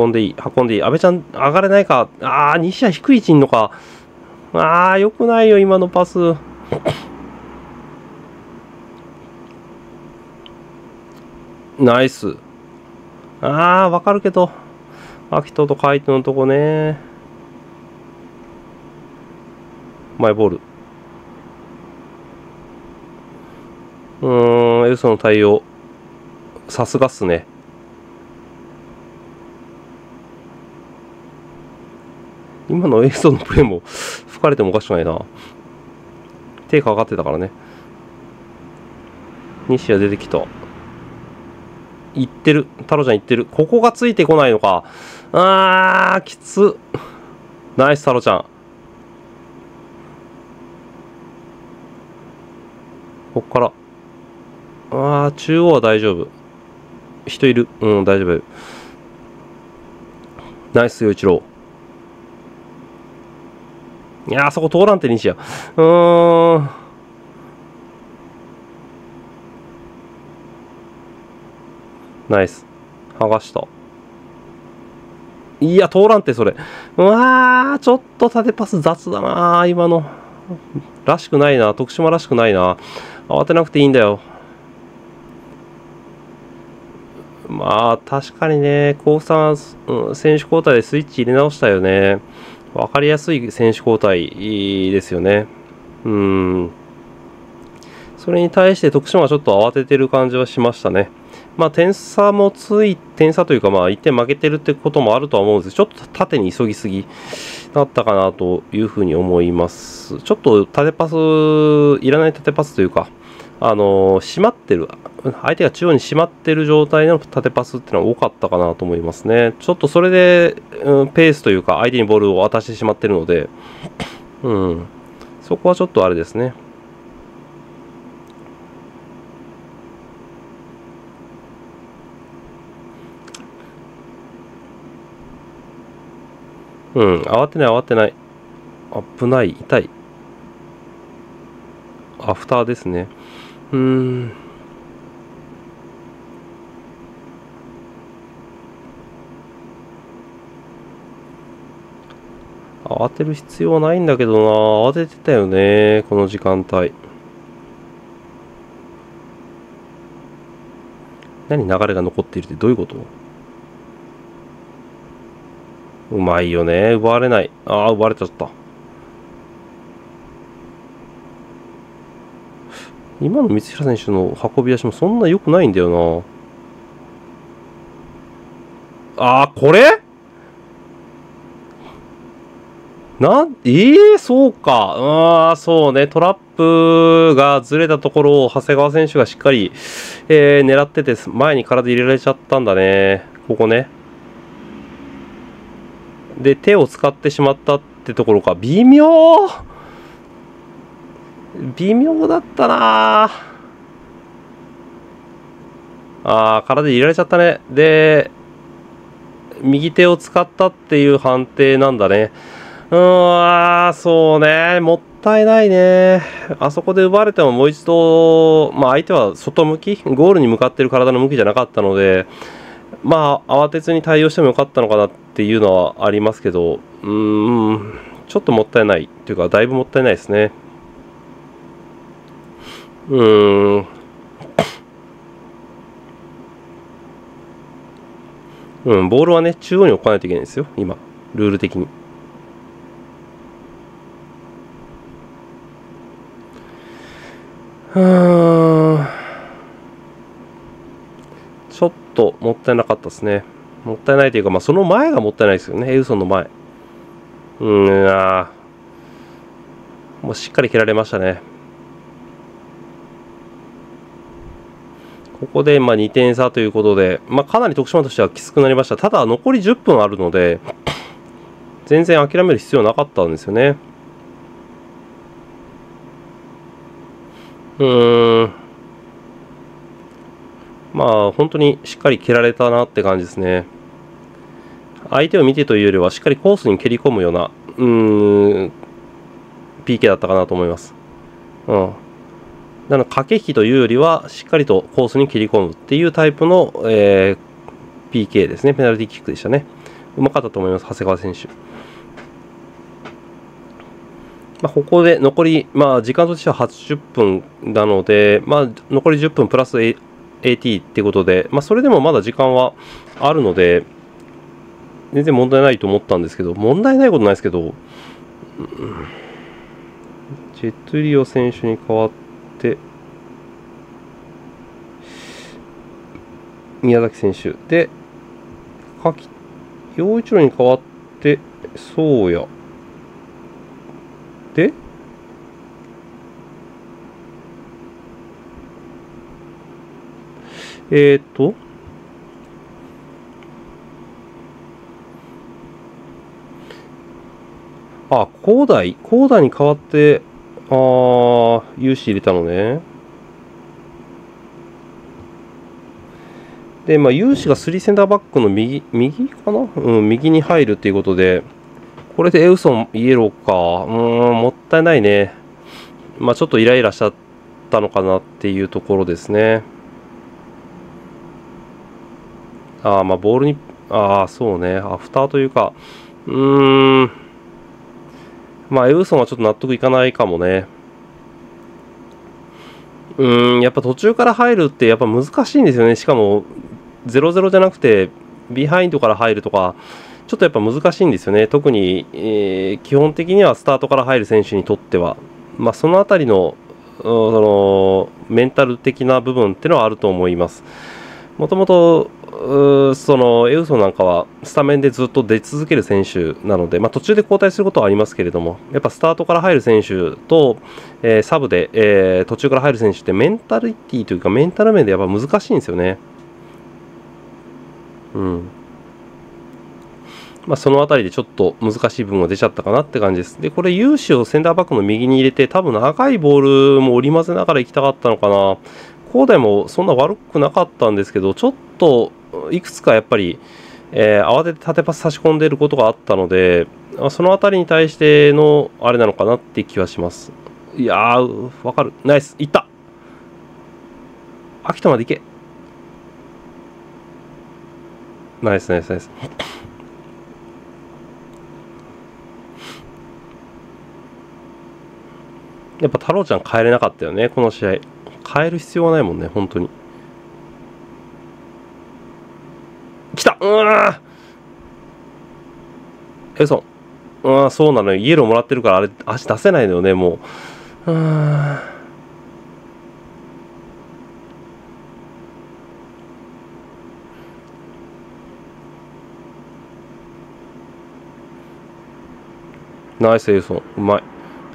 運んでいい、運んでいい。安倍ちゃん、上がれないか。ああ、西矢低い位置にいんのか。ああ、よくないよ、今のパス。ナイス。ああ、わかるけど。秋人と海斗のとこね。マイボール。うーん、エルソの対応。さすがっすね。今のエイソのプレーも吹かれてもおかしくないな。手かかってたからね。西矢出てきた。いってる。太郎ちゃんいってる。ここがついてこないのか。あー、きつ。ナイス太郎ちゃん。こっから。あー、中央は大丈夫。人いる。うん、大丈夫。ナイス、陽一郎。いやー、そこ通らんって西や。うーん。ナイス。剥がした。いや、通らんて、それ。うわー、ちょっと縦パス雑だな今の。らしくないな。徳島らしくないな。慌てなくていいんだよ。まあ、確かにね、高3、うん、選手交代でスイッチ入れ直したよね。分かりやすい選手交代ですよね。うん。それに対して徳島はちょっと慌ててる感じはしましたね。まあ、点差もつい、点差というか、まあ、1点負けてるってこともあるとは思うんですけどちょっと縦に急ぎすぎだったかなというふうに思います。ちょっと縦パス、いらない縦パスというか、あの閉まってる、相手が中央に閉まってる状態の縦パスっていうのは多かったかなと思いますね。ちょっとそれで、うん、ペースというか、相手にボールを渡してしまってるので、うん、そこはちょっとあれですね。うん、慌てない慌てない。危ない、痛い。アフターですね。うん。慌てる必要はないんだけどな。慌ててたよねこの時間帯。何流れが残っているってどういうこと？うまいよね。奪われない。ああ奪われちゃった。今の三平選手の運び出しもそんな良くないんだよな。あー、これ？な、ええー、そうか。ああ、そうね。トラップがずれたところを長谷川選手がしっかり、えー、狙ってて、前に体入れられちゃったんだね。ここね。で、手を使ってしまったってところか。微妙微妙だったなああ、体入れられちゃったね。で、右手を使ったっていう判定なんだね。うーん、そうね。もったいないね。あそこで奪われてももう一度、まあ相手は外向き、ゴールに向かってる体の向きじゃなかったので、まあ慌てずに対応してもよかったのかなっていうのはありますけど、うん、ちょっともったいないっていうか、だいぶもったいないですね。うん。うん、ボールはね、中央に置かないといけないんですよ、今、ルール的に。はちょっともったいなかったですね。もったいないというか、まあ、その前がもったいないですよね、エウソンの前。うん、あもうしっかり蹴られましたね。ここでま2点差ということで、まあ、かなり徳島としてはきつくなりました。ただ、残り10分あるので、全然諦める必要なかったんですよね。うーん。まあ、本当にしっかり蹴られたなって感じですね。相手を見てというよりは、しっかりコースに蹴り込むような、うーん、PK だったかなと思います。うん。なの駆け引きというよりは、しっかりとコースに切り込むっていうタイプの、えー、PK ですね。ペナルティキックでしたね。うまかったと思います、長谷川選手。まあ、ここで残り、まあ、時間としては80分なので、まあ、残り10分プラス AT っていうことで、まあ、それでもまだ時間はあるので、全然問題ないと思ったんですけど、問題ないことないですけど、うん、ジェットリオ選手に代わって、て宮崎選手で柿陽一郎に代わってそうやでえっ、とあ、広大広大に代わってあー、融資入れたのね。で、まあ、有志が3センターバックの右、右かな？うん、右に入るっていうことで、これでエウソン、イエローか。うーん、もったいないね。まあ、ちょっとイライラしちゃったのかなっていうところですね。ああ、まあ、ボールに、ああ、そうね。アフターというか、うーん。まあ、エウソンはちょっと納得いかないかもね。うん、やっぱ途中から入るってやっぱ難しいんですよね。しかも、0-0じゃなくて、ビハインドから入るとか、ちょっとやっぱ難しいんですよね。特に、えー、基本的にはスタートから入る選手にとっては。まあ、その辺りの、その、メンタル的な部分っていうのはあると思います。もともと、そのエウソなんかはスタメンでずっと出続ける選手なので、まあ、途中で交代することはありますけれども、やっぱスタートから入る選手と、えー、サブで、えー、途中から入る選手ってメンタリティというかメンタル面でやっぱ難しいんですよね。うん。まあ、その辺りでちょっと難しい部分が出ちゃったかなって感じです。で、これ、勇姿をセンターバックの右に入れて、多分長いボールも織り交ぜながら行きたかったのかな。高台もそんな悪くなかったんですけど、ちょっといくつかやっぱり、えー、慌てて縦パス差し込んでいることがあったので、その辺りに対してのあれなのかなって気はします。いやー、わかる。ナイス。いった秋田まで行け。ナイスナイスナイス。やっぱ太郎ちゃん帰れなかったよね、この試合。変える必要はないもんね、本当に。来たうーエソン。うん、そうなのよ。イエローもらってるから、あれ、足出せないのよね、もう。うん。ナイスエイソン。うまい。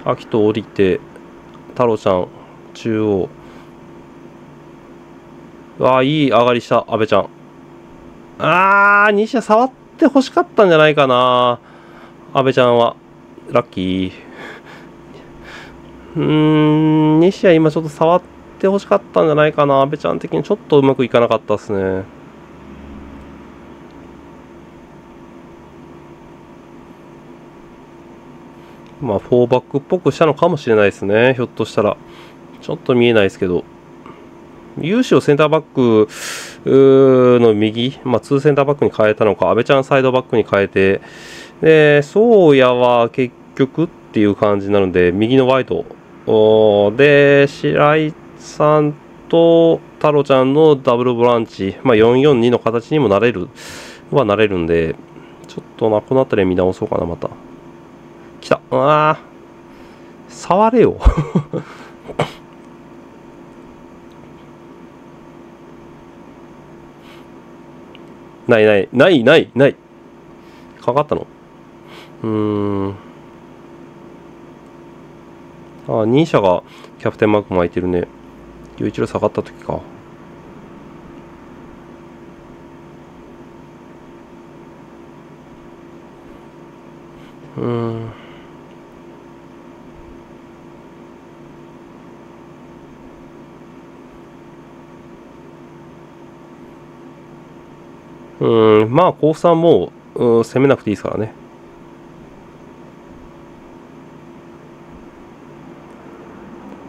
秋と降りて、太郎ちゃん、中央。わあ、いい上がりした、阿部ちゃん。あー、西矢触って欲しかったんじゃないかな。阿部ちゃんは。ラッキー。うーん、西矢今ちょっと触って欲しかったんじゃないかな。阿部ちゃん的にちょっとうまくいかなかったっすね。まあ、4バックっぽくしたのかもしれないですね。ひょっとしたら。ちょっと見えないですけど。有志をセンターバックの右、まあ、2センターバックに変えたのか、阿部ちゃんサイドバックに変えて、で、宗谷は結局っていう感じなので、右のワイド。で、白井さんと太郎ちゃんのダブルボランチ、まあ、442の形にもなれる、はなれるんで、ちょっとな、この辺り見直そうかな、また。来た。ああ。触れよ。ないない、ないないない。かかったの？うーん。あ、2社がキャプテンマーク巻いてるね。雄一郎下がった時か。うん。うん、まあ、甲府さんもう、うん、攻めなくていいですからね。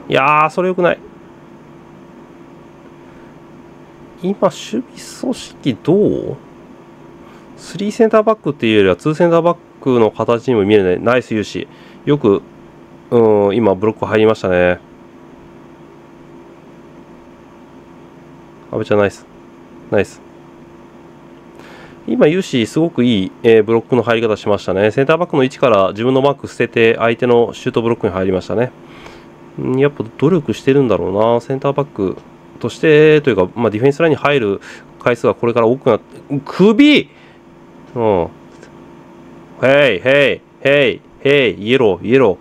いやー、それよくない。今、守備組織どう ?3 センターバックっていうよりは2センターバックの形にも見えない。ナイス勇士。よく、うん、今、ブロック入りましたね。阿部ちゃん、ナイス。ナイス。今、ユーシー、すごくいい、えー、ブロックの入り方しましたね。センターバックの位置から自分のマーク捨てて、相手のシュートブロックに入りましたね。やっぱ努力してるんだろうな。センターバックとしてというか、まあ、ディフェンスラインに入る回数がこれから多くなって、首うん。ヘイ、ヘイ、ヘイ、ヘイ、イエロー、イエロー。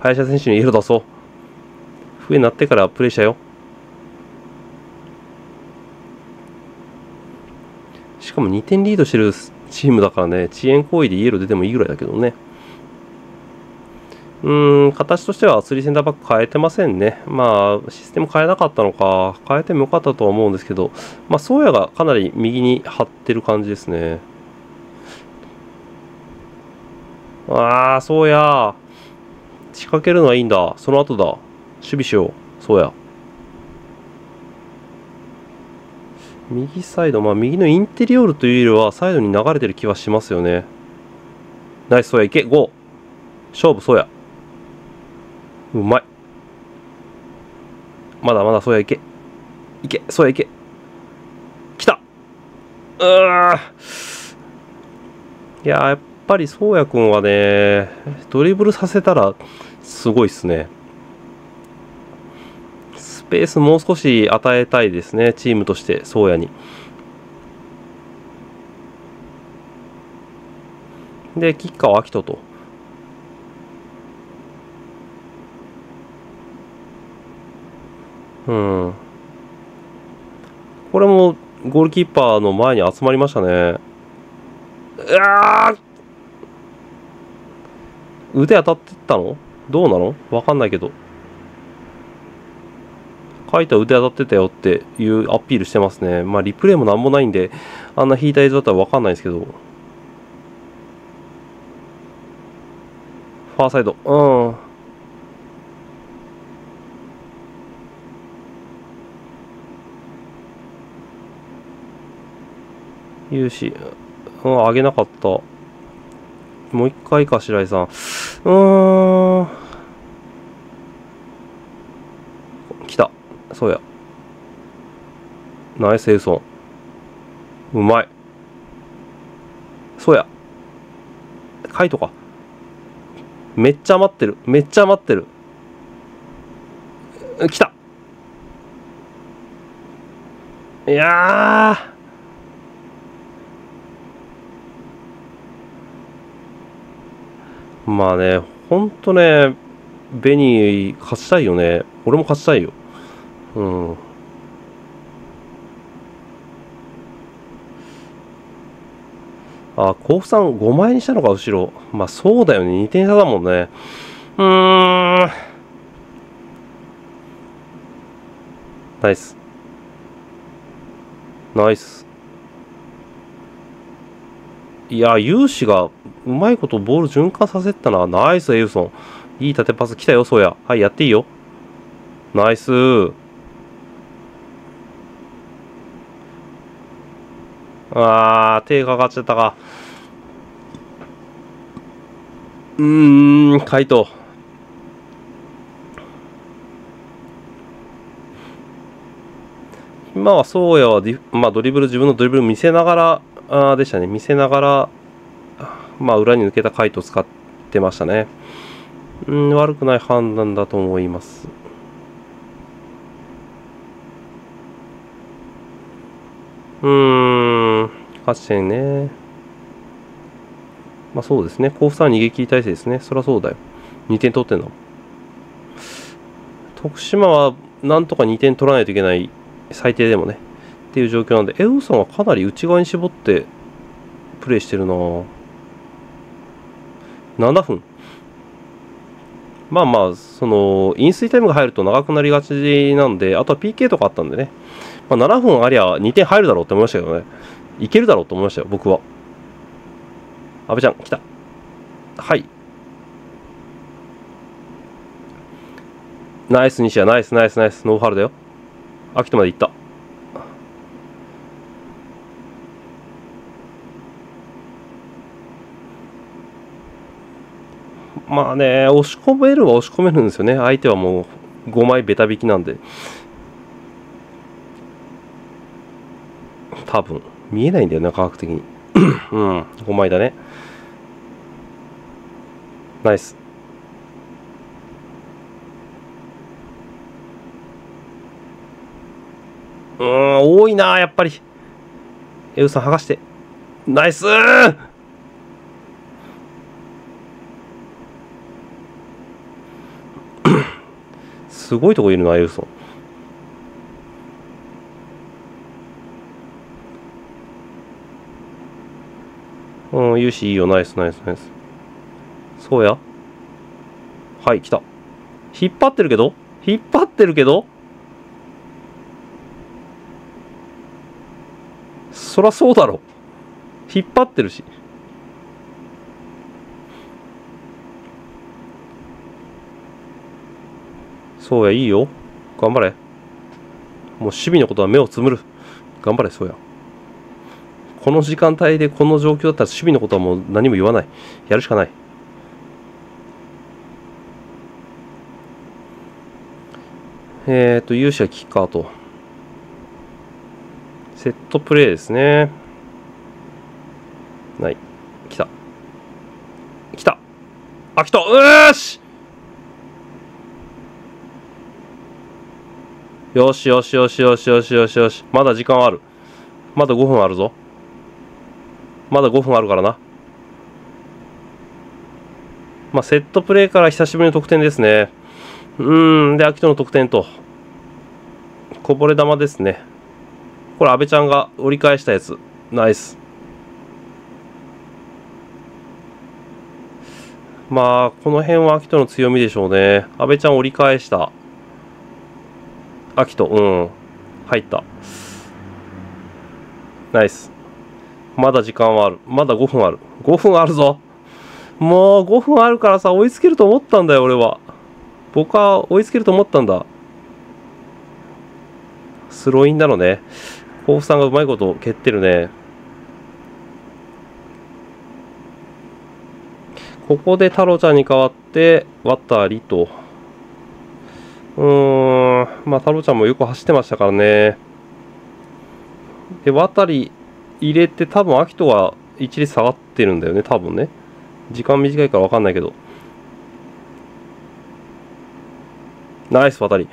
林田選手にイエロー出そう。笛になってからプレイしたよ。しかも2点リードしてるチームだからね、遅延行為でイエロー出てもいいぐらいだけどね。うーん、形としては3センターバック変えてませんね。まあ、システム変えなかったのか、変えてもよかったとは思うんですけど、まあ、宗谷がかなり右に張ってる感じですね。ああ、そうや。仕掛けるのはいいんだ。その後だ。守備しよう。そうや。右サイド、まあ右のインテリオールというよりはサイドに流れてる気はしますよね。ナイス、そうや、いけ、5。勝負、そうや。うまい。まだまだ、そうや、いけ。いけ、そうや、いけ。来たうーいややっぱりそうやくんはね、ドリブルさせたらすごいっすね。スペースもう少し与えたいですね、チームとして、そうやに。で、吉川明人と。うん。これもゴールキーパーの前に集まりましたね。うわ腕当たってったの？どうなの？わかんないけど。書いた腕当たってたよっていうアピールしてますね。まあリプレイもなんもないんで、あんな引いた映像だったらわかんないですけど。ファーサイド。うん。融資、うん、上げなかった。もう一回か、白井さん。うーん。来た。そうや。ナイスエウソン。うまい。そうや。カイトか。めっちゃ余ってる。めっちゃ余ってる。来た。いやまあね、ほんとね、ベニー勝ちたいよね。俺も勝ちたいよ。うん。あ、甲府さん5枚にしたのか、後ろ。まあそうだよね。2点差だもんね。うーん。ナイス。ナイス。いや、勇士がうまいことボール循環させたな。ナイス、エウソン。いい縦パス来たよ、そうや。はい、やっていいよ。ナイスあー、手かかっちゃったか。うーん、カイト。今はそうやはまあ、ドリブル、自分のドリブル見せながらあでしたね。見せながら、まあ、裏に抜けたカイトを使ってましたね。うん、悪くない判断だと思います。うーん、勝ち点ね。まあそうですね。甲府さん逃げ切り体制ですね。そりゃそうだよ。2点取ってんの。徳島はなんとか2点取らないといけない。最低でもね。っていう状況なんで、エウソンはかなり内側に絞ってプレイしてるな7分まあまあその飲水タイムが入ると長くなりがちなんであとは PK とかあったんでね、まあ、7分ありゃ2点入るだろうって思いましたけどねいけるだろうと思いましたよ僕は。阿部ちゃん来た。はい。ナイス西谷ナイスナイスナイス。ノーファールだよ。秋田まで行った。まあね、押し込めるは押し込めるんですよね。相手はもう5枚ベタ引きなんで。多分。見えないんだよな、科学的に。うん、5枚だね。ナイス。うん、多いな、やっぱり。エウさん剥がして。ナイス すごいとこいるな、ユーソン。うん、ユーシいいよ、ナイス、ナイス、ナイス。そうやはい、来た。引っ張ってるけど？引っ張ってるけど？そらそうだろ。引っ張ってるし。そうや、いいよ。頑張れ。もう守備のことは目をつむる。頑張れ、そうや。この時間帯でこの状況だったら守備のことはもう何も言わない。やるしかない。えっ、ー、と、勇者キッカーと。セットプレーですね。ない。来た。来た。あ、来た。うーしよしよしよしよしよしよしよし。まだ時間ある。まだ5分あるぞ。まだ5分あるからな。まあ、セットプレーから久しぶりの得点ですね。うーん。で、秋人の得点と。こぼれ球ですね。これ、阿部ちゃんが折り返したやつ。ナイス。まあ、この辺は秋人の強みでしょうね。阿部ちゃん折り返した。秋と、うん。入った。ナイス。まだ時間はある。まだ5分ある。5分あるぞ。もう5分あるからさ、追いつけると思ったんだよ、俺は。僕は追いつけると思ったんだ。スローインなのね。甲府さんがうまいこと蹴ってるね。ここで太郎ちゃんに代わって、渡りと。うーん、まあ、太郎ちゃんもよく走ってましたからね。で、渡り入れて、多分、秋人は一列下がってるんだよね、多分ね。時間短いから分かんないけど。ナイス、渡。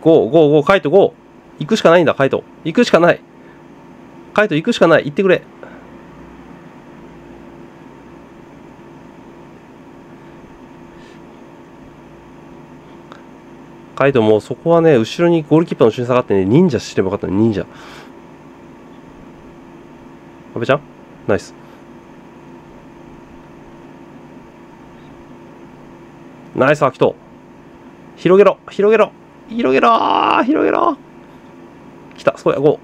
ゴー、ゴー、ゴー、カイト、ゴー。行くしかないんだ、カイト。行くしかない。カイト、行くしかない。行ってくれ。カイトもうそこはね、後ろにゴールキーパーの後ろに下がってね、忍者してればよかったね、忍者。阿部ちゃんナイス。ナイス、アキト。広げろ、広げろ、広げろ広げろ来た、そうや、5。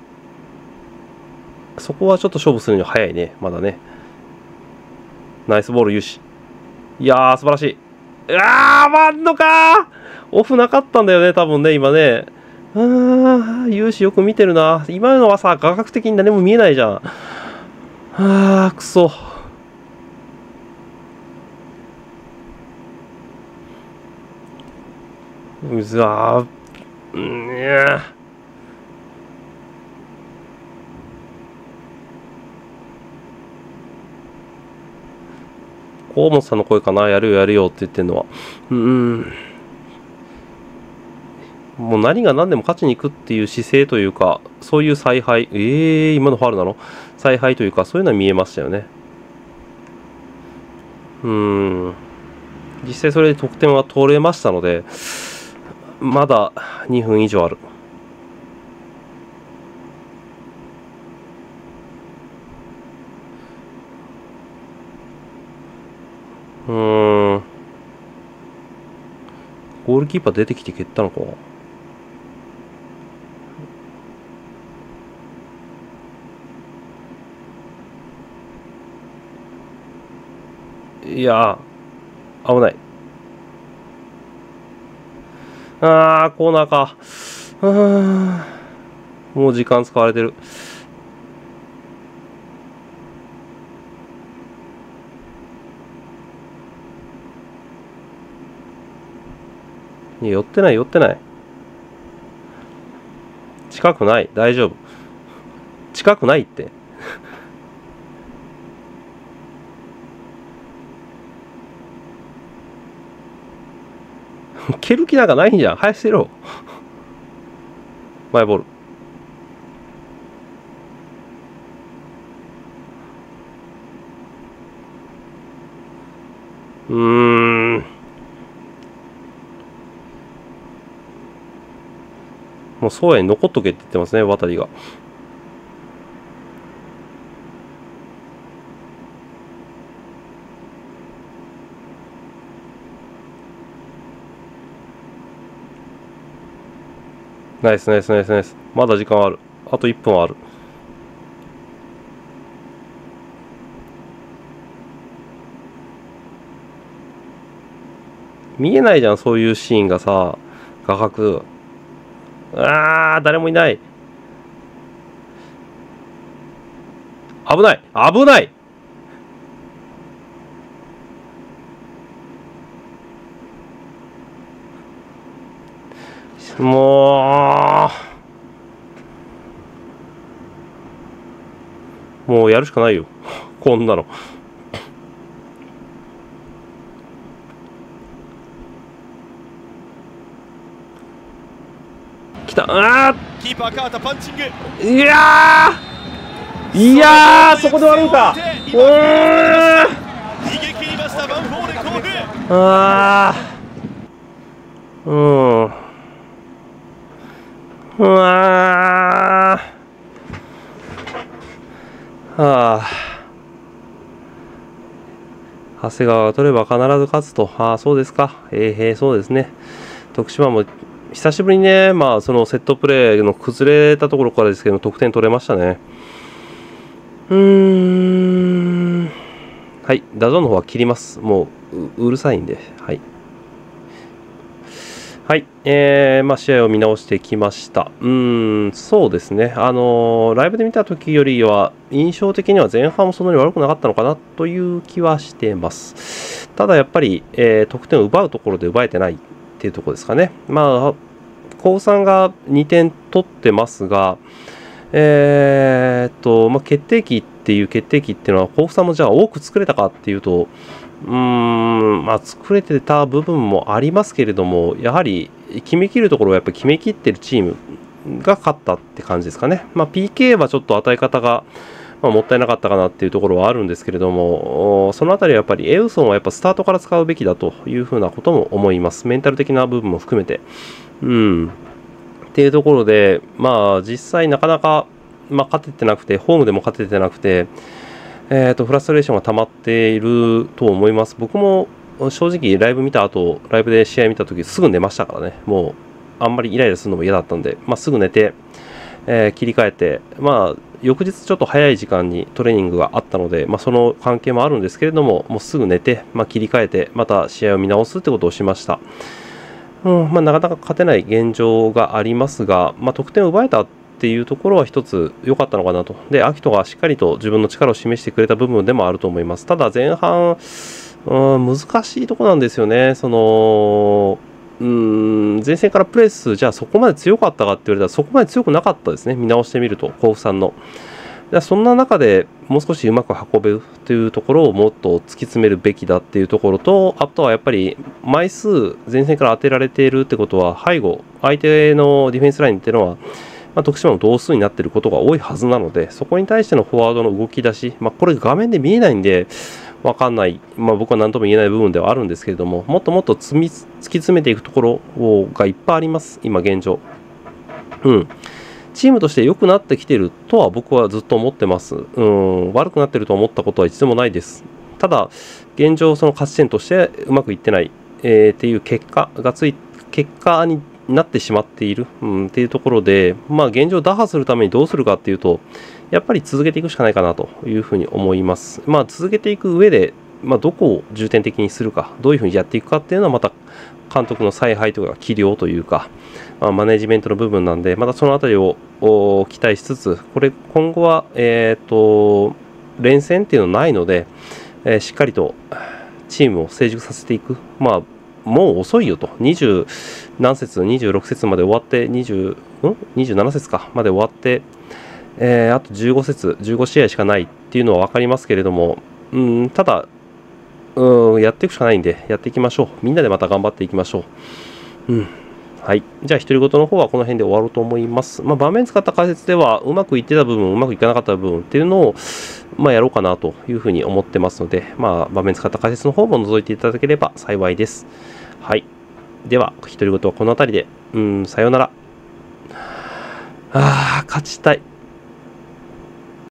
そこはちょっと勝負するには早いね、まだね。ナイスボール、有志。いやー、素晴らしい。うわー、まんのかオフなかったんだよね、多分ね、今ね。あー、勇士よく見てるな。今のはさ、画角的に何も見えないじゃん。あー、くそ。うざー。んいや河本さんの声かな？やるよやるよって言ってんのは。うん。もう何が何でも勝ちに行くっていう姿勢というか、そういう采配、えー、今のファールなの？采配というか、そういうのは見えましたよね。うん。実際それで得点は取れましたので、まだ2分以上ある。うん。ゴールキーパー出てきて蹴ったのかいや危ない。あー、コーナーか。もう時間使われてる。いや寄ってない、寄ってない。近くない、大丈夫。近くないって。蹴る気なんかないんじゃん。早くせろ。マイボール。うーん。もうそうやに残っとけって言ってますね、渡りが。ナイスナイスナイスナイス。まだ時間ある。あと1分ある。見えないじゃん、そういうシーンがさ、画角。あー、誰もいない。危ない危ないもう、もうやるしかないよ。こんなの。来た。あキーパー川田パンチング。ーいやー。いやーそこで悪いかうー。ん逃げ切りましたバンフォーレ甲府。あー。うんうわーあ長谷川が取れば必ず勝つと。ああ、そうですか。えー、えーそうですね。徳島も久しぶりにね、まあ、そのセットプレーの崩れたところからですけど、得点取れましたね。うーん。はい、 DAZN の方は切ります。もうううるさいんで。はい。はい、えー、まあ、試合を見直してきました。うん、そうですね。あのーライブで見た時よりは、印象的には前半もそんなに悪くなかったのかなという気はしてます。ただやっぱり、えー得点を奪うところで奪えてないっていうところですかね。まあ、甲府さんが2点取ってますが、えーっと、まあ、決定機っていう決定機っていうのは、甲府さんもじゃあ多く作れたかっていうと、うーん、まあ、作れてた部分もありますけれども、やはり決めきるところはやっぱ決めきってるチームが勝ったって感じですかね。まあ、PK はちょっと与え方が、まあ、もったいなかったかなっていうところはあるんですけれども、そのあたりはやっぱりエウソンはやっぱスタートから使うべきだというふうなことも思います。メンタル的な部分も含めて。うん。っていうところで、まあ、実際なかなか、まあ、勝ててなくて、ホームでも勝ててなくて、えー、とフラストレーションが溜まっていると思います。僕も正直、ライブ見た後、ライブで試合見たとき、すぐ寝ましたからね、もうあんまりイライラするのも嫌だったんで、まあ、すぐ寝て、えー切り替えて、まあ、翌日ちょっと早い時間にトレーニングがあったので、まあ、その関係もあるんですけれども、もうすぐ寝て、まあ、切り替えて、また試合を見直すってことをしました。うんまあ、なかなか勝てない現状がありますが、まあ、得点を奪えたっていうところは一つ良かったのかなと。で、秋人がしっかりと自分の力を示してくれた部分でもあると思います。ただ前半、うん、難しいとこなんですよね。その、うん、前線からプレス、じゃあそこまで強かったかって言われたら、そこまで強くなかったですね。見直してみると、甲府さんの。そんな中でもう少しうまく運べるというところをもっと突き詰めるべきだっていうところと、あとはやっぱり枚数前線から当てられているってことは、背後、相手のディフェンスラインっていうのは、まあ、徳島の同数になっていることが多いはずなので、そこに対してのフォワードの動き出し、まあ、これ画面で見えないんで、わかんない、まあ、僕は何とも言えない部分ではあるんですけれども、もっともっと積み突き詰めていくところをがいっぱいあります、今現状。うん。チームとして良くなってきてるとは僕はずっと思ってます。うん、悪くなってると思ったことは一度もないです。ただ、現状、その勝ち点としてうまくいってない、えーっていう結果がつい、結果になってしまっている、うん、っていうところで、まあ現状打破するためにどうするかっていうと、やっぱり続けていくしかないかなというふうに思います。まあ続けていく上で、まあどこを重点的にするか、どういうふうにやっていくかっていうのはまた監督の采配とか器量というか、まあ、マネジメントの部分なんで、またそのあたりを期待しつつ、これ今後は、えっ、と、連戦っていうのはないので、えーしっかりとチームを成熟させていく。まあ、もう遅いよと。20何節、26節まで終わって、20、ん ?27 節か、まで終わって、えーあと15節、15試合しかないっていうのは分かりますけれども、うん、ただ、うん、やっていくしかないんで、やっていきましょう。みんなでまた頑張っていきましょう。うん。はい。じゃあ、独り言の方はこの辺で終わろうと思います。まあ、場面使った解説では、うまくいってた部分、うまくいかなかった部分っていうのを、まあ、やろうかなというふうに思ってますので、まあ、場面使った解説の方も覗いていただければ幸いです。はい。では、独り言はこの辺りで、うん、さようなら。ああ、勝ちたい。